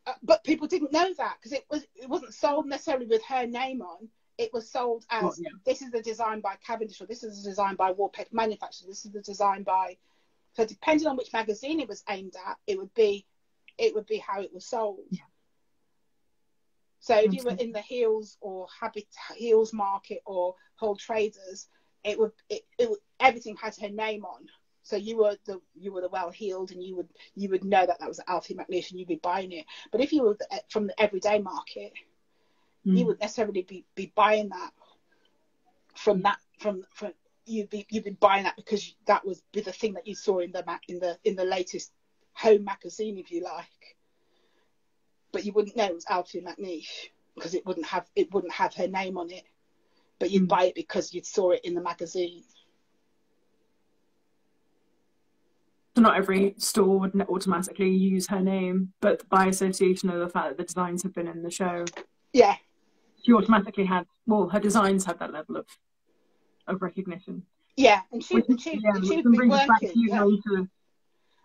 uh, but people didn't know that because it was it wasn't sold necessarily with her name on. It was sold as Well, yeah. this is the design by Cavendish or this is the design by Warerite Manufacturers. This is the design by. So depending on which magazine it was aimed at, it would be it would be how it was sold. Yeah. So if you were in the Heal's or Habit Heels Market or Hull Traders, it would it, it would, everything had her name on. So you were the you were the well heeled, and you would you would know that that was Althea McNish, and you'd be buying it. But if you were the, from the everyday market, Mm. you wouldn't necessarily be, be buying that from that from from you'd be you'd be buying that because that was be the thing that you saw in the in the in the latest home magazine, if you like. But you wouldn't know it was Althea McNish because it wouldn't have it wouldn't have her name on it. But you'd Mm. buy it because you saw it in the magazine. So not every store would automatically use her name, but by association of the fact that the designs have been in the show, Yeah, she automatically had well, her designs had that level of of recognition. yeah, and she Which, and she yeah, she'd be bring us back working. to you yeah.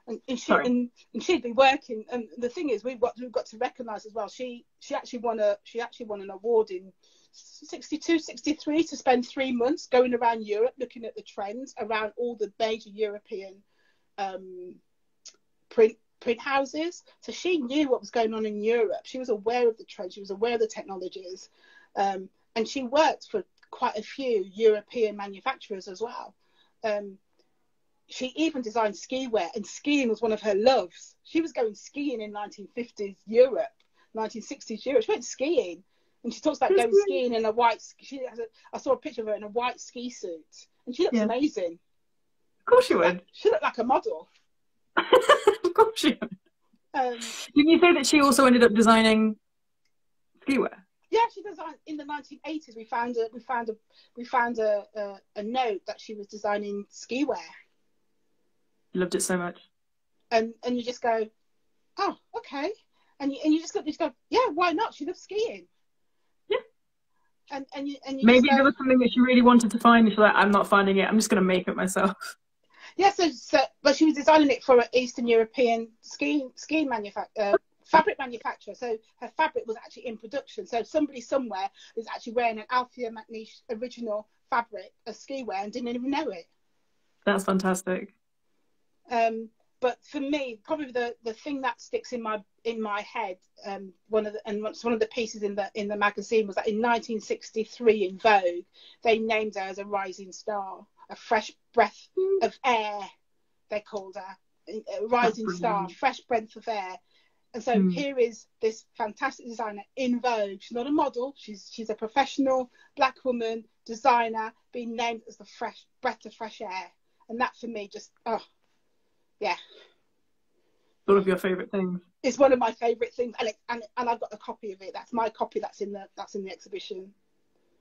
and, and she Sorry. and, and she'd be working and the thing is we've got we've got to recognize as well she she actually won a she actually won an award in 62 63 to spend three months going around europe looking at the trends around all the major european um print print houses. So she knew what was going on in europe. She was aware of the trends. She was aware of the technologies. Um and she worked for quite a few european manufacturers as well. Um she even designed ski wear and skiing was one of her loves. She was going skiing in 1950s europe 1960s europe. She went skiing and she talks about going skiing in a white she has a, i saw a picture of her in a white ski suit and she looks Yeah. amazing course you would. she looked like a model of course you would. um, Didn't you say that she also ended up designing ski wear? yeah she designed in the 1980s we found a we found a we found a, a, a note that she was designing ski wear Loved it so much. and and you just go, oh, okay. and you, and you just got to go, yeah, why not? She loves skiing. Yeah. And and you and you Maybe just there was something that she really wanted to find, and she's like, I'm not finding it. I'm just going to make it myself. Yeah. So, so but she was designing it for an Eastern European ski skiing manufacturer. Uh, fabric manufacturer so her fabric was actually in production so somebody somewhere is actually wearing an althea mcnish original fabric a ski wear and didn't even know it That's fantastic. Um, but for me, probably the, the thing that sticks in my in my head, um, one of the and one of the pieces in the in the magazine was that in 1963 in Vogue, they named her as a rising star, a fresh breath of air. They called her a rising star, fresh breath of air. And so Mm. here is this fantastic designer in Vogue. She's not a model. She's she's a professional black woman designer being named as the fresh breath of fresh air. And that for me just oh yeah, One of your favourite things. it's one of my favourite things, and it, and and I've got a copy of it. That's my copy. That's in the that's in the exhibition.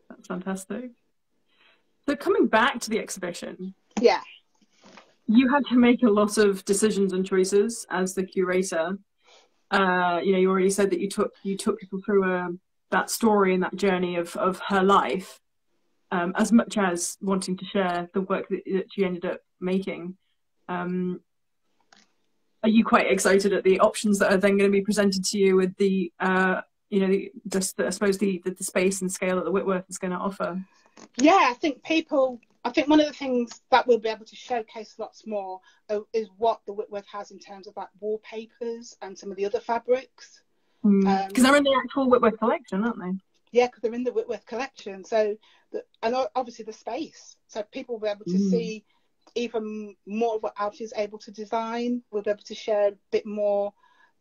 That's fantastic. So coming back to the exhibition, Yeah, you had to make a lot of decisions and choices as the curator. Uh, you know, you already said that you took you took people through a, that story and that journey of of her life, um, as much as wanting to share the work that, that she ended up making. Um, are you quite excited at the options that are then going to be presented to you with the, uh, you know, the, just the, I suppose the, the the space and scale that the Whitworth is going to offer? Yeah. I think people. I think one of the things that we'll be able to showcase lots more uh, is what the Whitworth has in terms of like wallpapers and some of the other fabrics. Because Um, they're in the actual Whitworth collection, aren't they? Yeah, because they're in the Whitworth collection. So, the, and obviously the space. So people will be able to Mm. see even more of what Althea's able to design. We'll be able to share a bit more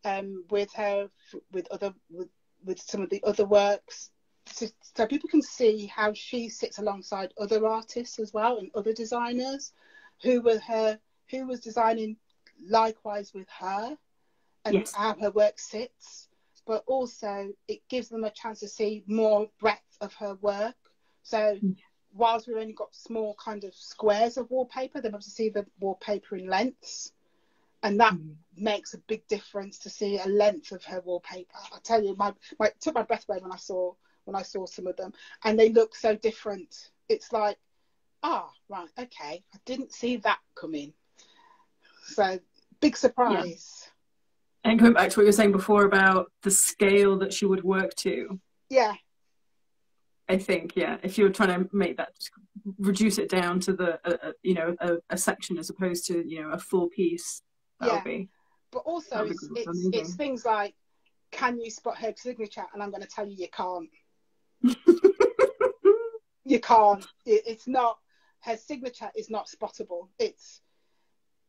um, with her, with other, with, with some of the other works. So, so people can see how she sits alongside other artists as well and other designers who were her, who was designing likewise with her, and Yes. how her work sits but also it gives them a chance to see more breadth of her work. So Mm. whilst we've only got small kind of squares of wallpaper, they're able to see the wallpaper in lengths. And that Mm. makes a big difference to see a length of her wallpaper. I tell you, my, my it took my breath away when I saw when I saw some of them, and they look so different. It's like, ah, right, okay, I didn't see that coming. So big surprise. And going back to what you were saying before about the scale that she would work to, Yeah, I think, yeah, if you were trying to make that, reduce it down to the, uh, you know, a, a section as opposed to, you know, a full piece, that Yeah. would be. but also it's it's, it's things like can you spot her signature and i'm going to tell you you can't you can't. It, it's not her signature is not spottable. It's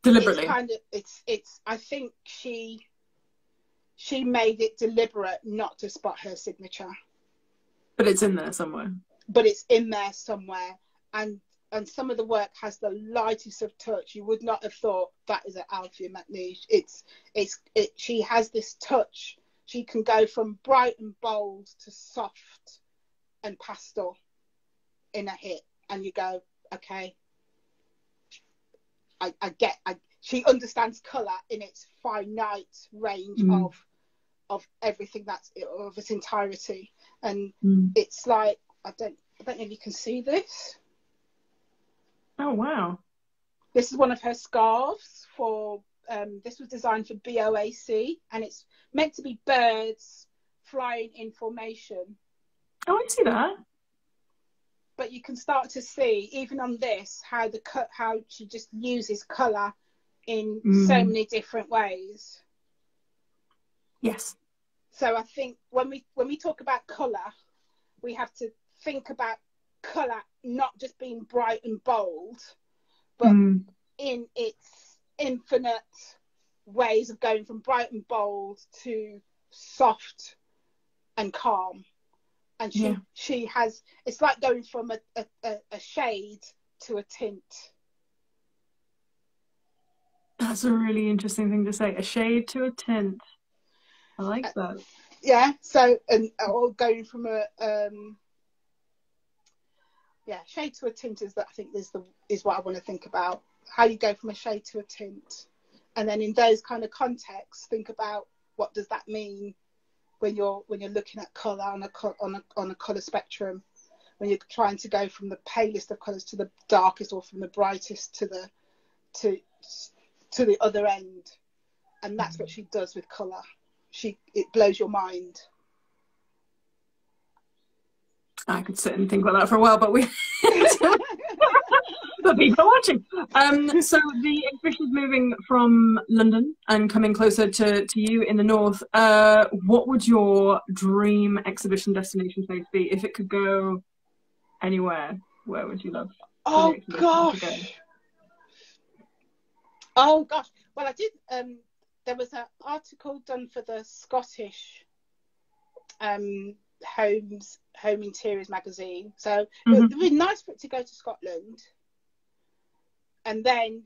Deliberately. it's kind of it's it's i think she she made it deliberate not to spot her signature. But it's in there somewhere. but it's in there somewhere. And and some of the work has the lightest of touch. You would not have thought that is an althea mcnish it's it's it she has this touch. She can go from bright and bold to soft and pastel in a hit and you go okay i i get i she understands color in its finite range Mm. of of everything that's of its entirety and Mm. it's like I don't I don't know if you can see this. Oh, wow. This is one of her scarves for um, this was designed for BOAC and it's meant to be birds flying in formation. Oh, I see that. But you can start to see even on this how the cut how she just uses colour in so Mm. many different ways. Yes. So I think when we when we talk about colour, we have to think about colour not just being bright and bold, But- Mm. in its infinite ways of going from bright and bold to soft and calm. And she Yeah. she has it's like going from a, a, a, shade to a tint. That's a really interesting thing to say. A shade to a tint. I Uh, like that. Yeah. So and or going from a um yeah, shade to a tint is that I think is the is what I want to think about. How you go from a shade to a tint. And then in those kind of contexts, think about what does that mean when you're when you're looking at color on a on a on a color spectrum when you're trying to go from the palest of colors to the darkest or from the brightest to the to to the other end. And that's what she does with color. She it blows your mind. I could sit and think about that for a while, but we but people are watching. Um, so the exhibition is moving from London and coming closer to, to you in the north. Uh, what would your dream exhibition destination place be if it could go anywhere? Where would you love? Oh gosh. Oh gosh. Well, I did. Um, there was an article done for the Scottish um, Homes Home Interiors magazine. So mm-hmm. it would be nice for it to go to Scotland. And then,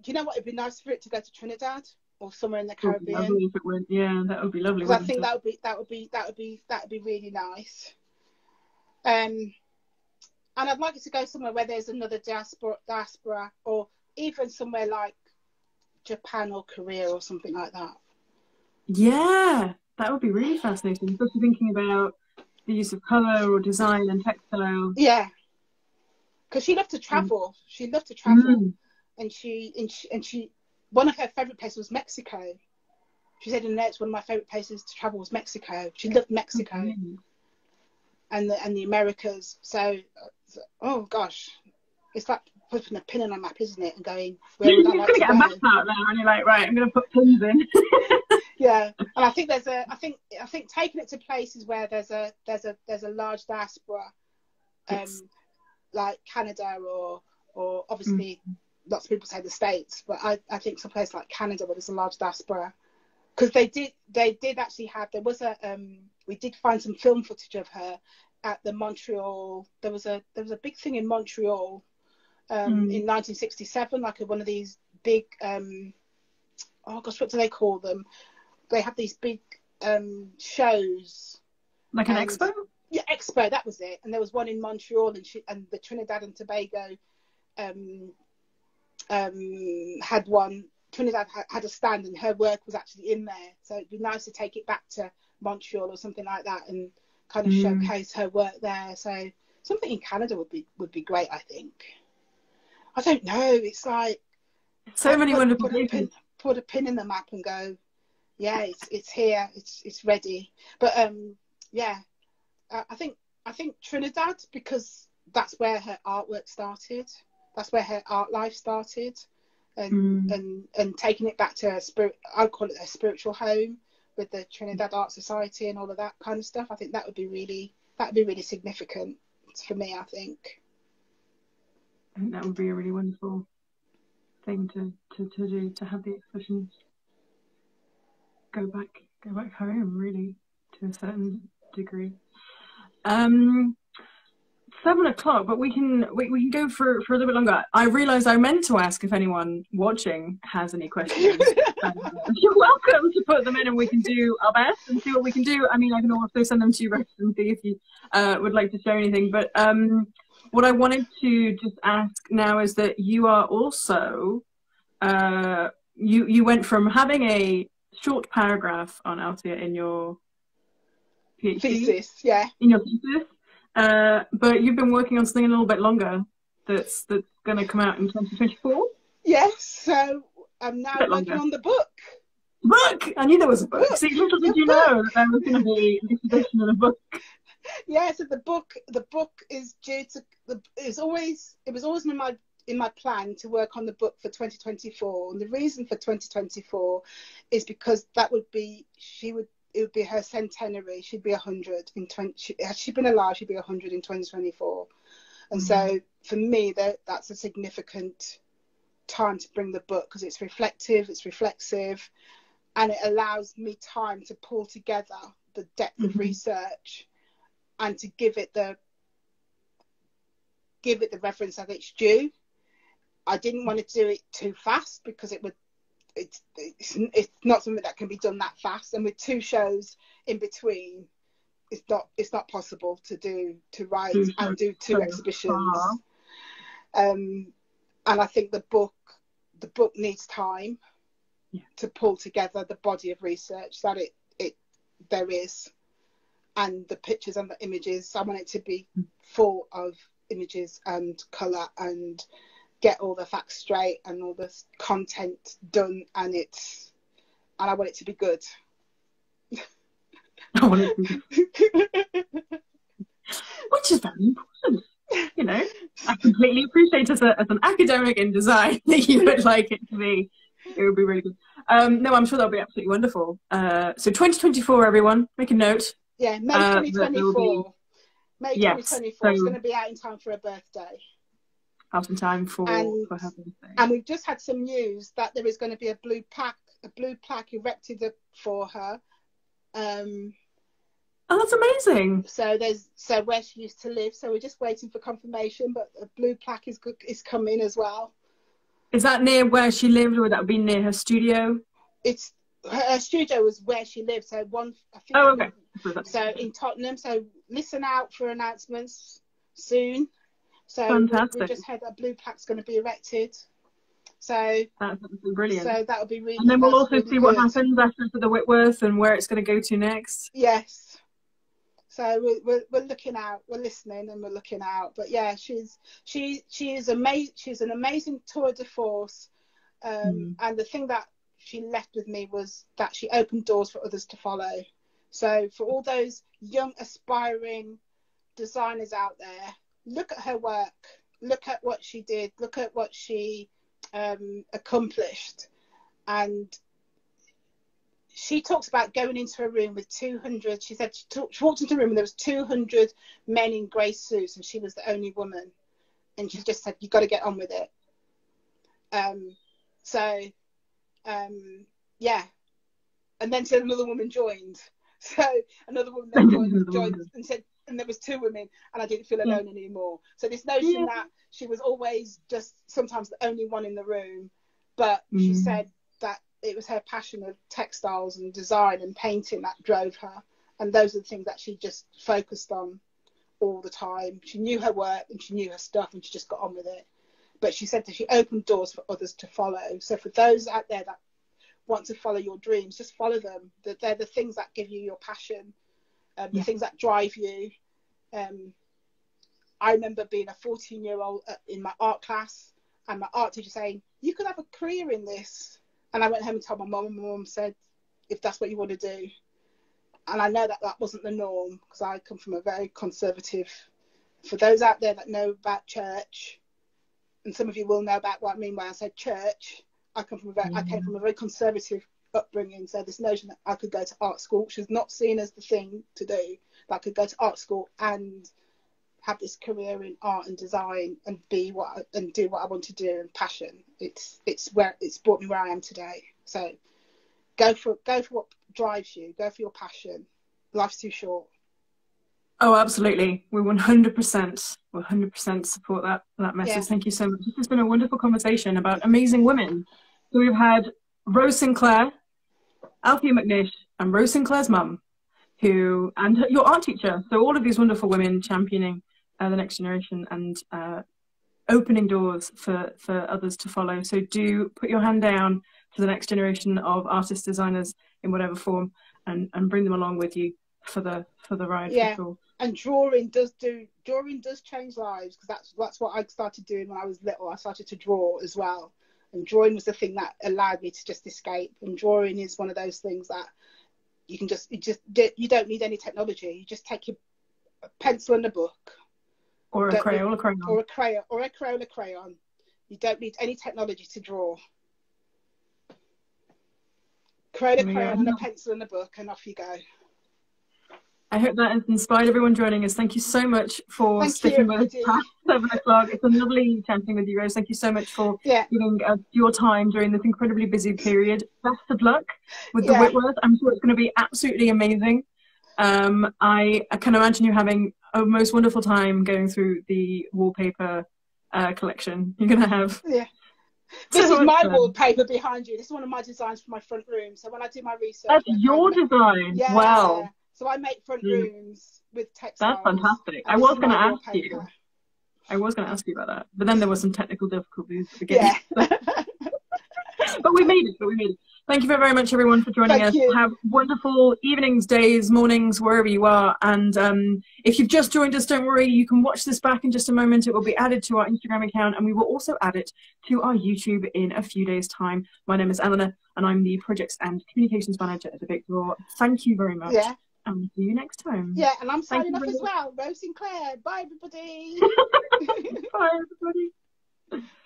do you know what? It'd be nice for it to go to Trinidad or somewhere in the Caribbean. if it went. Yeah, that would be lovely. I think it? that would be that would be that would be that would be really nice. Um, and I'd like it to go somewhere where there's another diaspora, diaspora, or even somewhere like Japan or Korea or something like that. Yeah, that would be really fascinating, especially thinking about the use of colour or design and textile. Yeah, because she loved to travel. Mm. She loved to travel, mm. and she and she and she one of her favourite places was Mexico. She said in there, it's one of my favourite places to travel was Mexico. She loved Mexico okay. and the and the Americas. So, oh gosh, it's like putting a pin in a map, isn't it? And going, where would I like to get go? a map out there, and you're like, right, I'm going to put pins in. yeah, and I think there's a, I think, I think taking it to places where there's a, there's a, there's a large diaspora, um, yes. Like Canada or, or obviously, mm. lots of people say the States, but I, I think some place like Canada where there's a large diaspora, because they did, they did actually have, there was a, um, we did find some film footage of her at the Montreal. There was a, there was a big thing in Montreal um, mm. in 1967, like one of these big, um, oh gosh, what do they call them? They have these big um, shows. Like an expo? Yeah, expo, that was it. And there was one in Montreal and, she, and the Trinidad and Tobago um, um, had one. Trinidad had, had a stand and her work was actually in there. So it'd be nice to take it back to Montreal or something like that and kind of mm. showcase her work there. So something in Canada would be would be great, I think. I don't know. It's like so many put, wonderful put a, pin, put a pin in the map and go, yeah, it's it's here, it's it's ready. But um, yeah, I think I think Trinidad because that's where her artwork started. That's where her art life started, and mm. and and taking it back to a spirit. I call it a spiritual home with the Trinidad Art Society and all of that kind of stuff. I think that would be really that would be really significant for me. I think. I think that would be a really wonderful thing to, to, to do to have the exhibitions go back go back home really to a certain degree. Um, seven o'clock, but we can we, we can go for, for a little bit longer. I realised I meant to ask if anyone watching has any questions. um, you're welcome to put them in, and we can do our best and see what we can do. I mean, I can also send them to you, and see if you uh, would like to share anything. But um, what I wanted to just ask now is that you are also uh, you you went from having a short paragraph on Althea in your PhD, thesis, yeah, in your thesis, uh, but you've been working on something a little bit longer that's that's going to come out in 2024. Yes, so I'm now working on the book. Book! I knew there was a book. book. See, little did you book. know that there was going to be this edition of a book yeah, so the book the book is due to the it's always it was always in my in my plan to work on the book for 2024 and the reason for 2024 is because that would be she would it would be her centenary she'd be 100 in 20 she, had she been alive she'd be 100 in 2024 and mm-hmm. so for me that that's a significant time to bring the book because it's reflective it's reflexive and it allows me time to pull together the depth mm-hmm. of research and to give it the give it the reference that it's due. I didn't want to do it too fast because it would it's, it's it's not something that can be done that fast and with two shows in between it's not it's not possible to do to write mm-hmm. and do two exhibitions uh-huh. um and i think the book the book needs time yeah. to pull together the body of research that it it there is, and the pictures and the images. I want it to be Mm. full of images and color and get all the facts straight and all the content done, and it's and I want it to be good. I want it to be- which is very important. You know, I completely appreciate as, a, as an academic in design that you would like it to be. It would be really good. Um, no, I'm sure that'll be absolutely wonderful. Uh, so 2024, everyone, make a note. Yeah, May Uh, 2024. there'll be- May Yes, 2024 is going to be out in time for a birthday. Out in time for, And- for. And we've just had some news that there is going to be a blue plaque, a blue plaque erected for her. Um, Oh, that's amazing. so there's so where she used to live. So we're just waiting for confirmation, but a blue plaque is go- is coming as well. Is that near where she lived, or would that be near her studio? It's her, studio was where she lived. So one. Oh, okay. So in Tottenham. So listen out for announcements soon. So we- Fantastic. we just heard that blue plaque's going to be erected. So That's brilliant. so that would be really. and then we'll also really see what good. happens after for the Whitworth and where it's going to go to next. Yes. So we're, we're, we're looking out, we're listening, and we're looking out. But yeah, she's she she is amazing. She's an amazing tour de force. Um, Mm. And the thing that she left with me was that she opened doors for others to follow. So for all those young aspiring designers out there, look at her work. Look at what she did. Look at what she um, accomplished, and she talks about going into a room with 200 she said she, talk, she walked into a room and there was 200 men in grey suits and she was the only woman and she just said you've got to get on with it um so um yeah and then said another woman joined so another woman then joined, joined and said and there was two women and i didn't feel alone anymore. So this notion Yeah. that she was always just sometimes the only one in the room but she Mm. said that it was her passion of textiles and design and painting that drove her. And those are the things that she just focused on all the time. She knew her work and she knew her stuff and she just got on with it. But she said that she opened doors for others to follow. So for those out there that want to follow your dreams just follow them. That they're the things that give you your passion um, the Yeah. things that drive you um, i remember being a 14 year old in my art class and my art teacher saying you could have a career in this and I went home and told my mum, and my mum said, if that's what you want to do. And I know that that wasn't the norm because I come from a very conservative. For those out there that know about church, and some of you will know about what I mean when I said church, I come from a very, I came from a very conservative upbringing. So this notion that I could go to art school, which is not seen as the thing to do, that I could go to art school and have this career in art and design and be what I, and do what I want to do and passion. It's it's where it's brought me where I am today. So go for go for what drives you. Go for your passion. Life's too short. Oh, absolutely. We 100%, 100% support that, that message. Yeah. Thank you so much. This has been a wonderful conversation about amazing women. So we've had Rose Sinclair, Althea McNish, and Rose Sinclair's mum, who, and your art teacher. So all of these wonderful women championing uh, the next generation and uh, opening doors for, for others to follow. So do put your hand down to the next generation of artists, designers in whatever form and, and bring them along with you for the for the ride Yeah. for sure. And drawing does do drawing does change lives because that's that's what I started doing when I was little. I started to draw as well, and drawing was the thing that allowed me to just escape. And drawing is one of those things that you can just you just you don't need any technology. You just take your pencil and a book Or a Crayola crayon. or a crayon or a Crayola crayon. You don't need any technology to draw. Crayola crayon and a pencil and a book, and off you go. I hope that has inspired everyone joining us. Thank you so much for Thank you, sticking with us past seven o'clock. It's been lovely chatting with you, Rose. Thank you so much for Yeah, giving us your time during this incredibly busy period. Best of luck with the Yeah. Whitworth. I'm sure it's going to be absolutely amazing. Um, I, I can imagine you having a most wonderful time going through the wallpaper uh, collection. You're going to have. yeah. This so is my fun. wallpaper behind you. This is one of my designs for my front room. So when I do my research, That's your design. Yeah. Wow. So I make front Mm. rooms with textiles. That's fantastic. I was going to ask you. I was going to ask you about that, but then there were some technical difficulties at the beginning. Yeah. but we made it. But we made it. Thank you very much, everyone, for joining Thank us. you. Have wonderful evenings, days, mornings, wherever you are. And um, if you've just joined us, don't worry, you can watch this back in just a moment. It will be added to our Instagram account, and we will also add it to our YouTube in a few days' time. My name is Eleanor, and I'm the Projects and Communications Manager at the Big Draw. Thank you very much. Yeah, And see you next time. yeah, and I'm signing off as well. Rose Sinclair. Bye, everybody. Bye, everybody.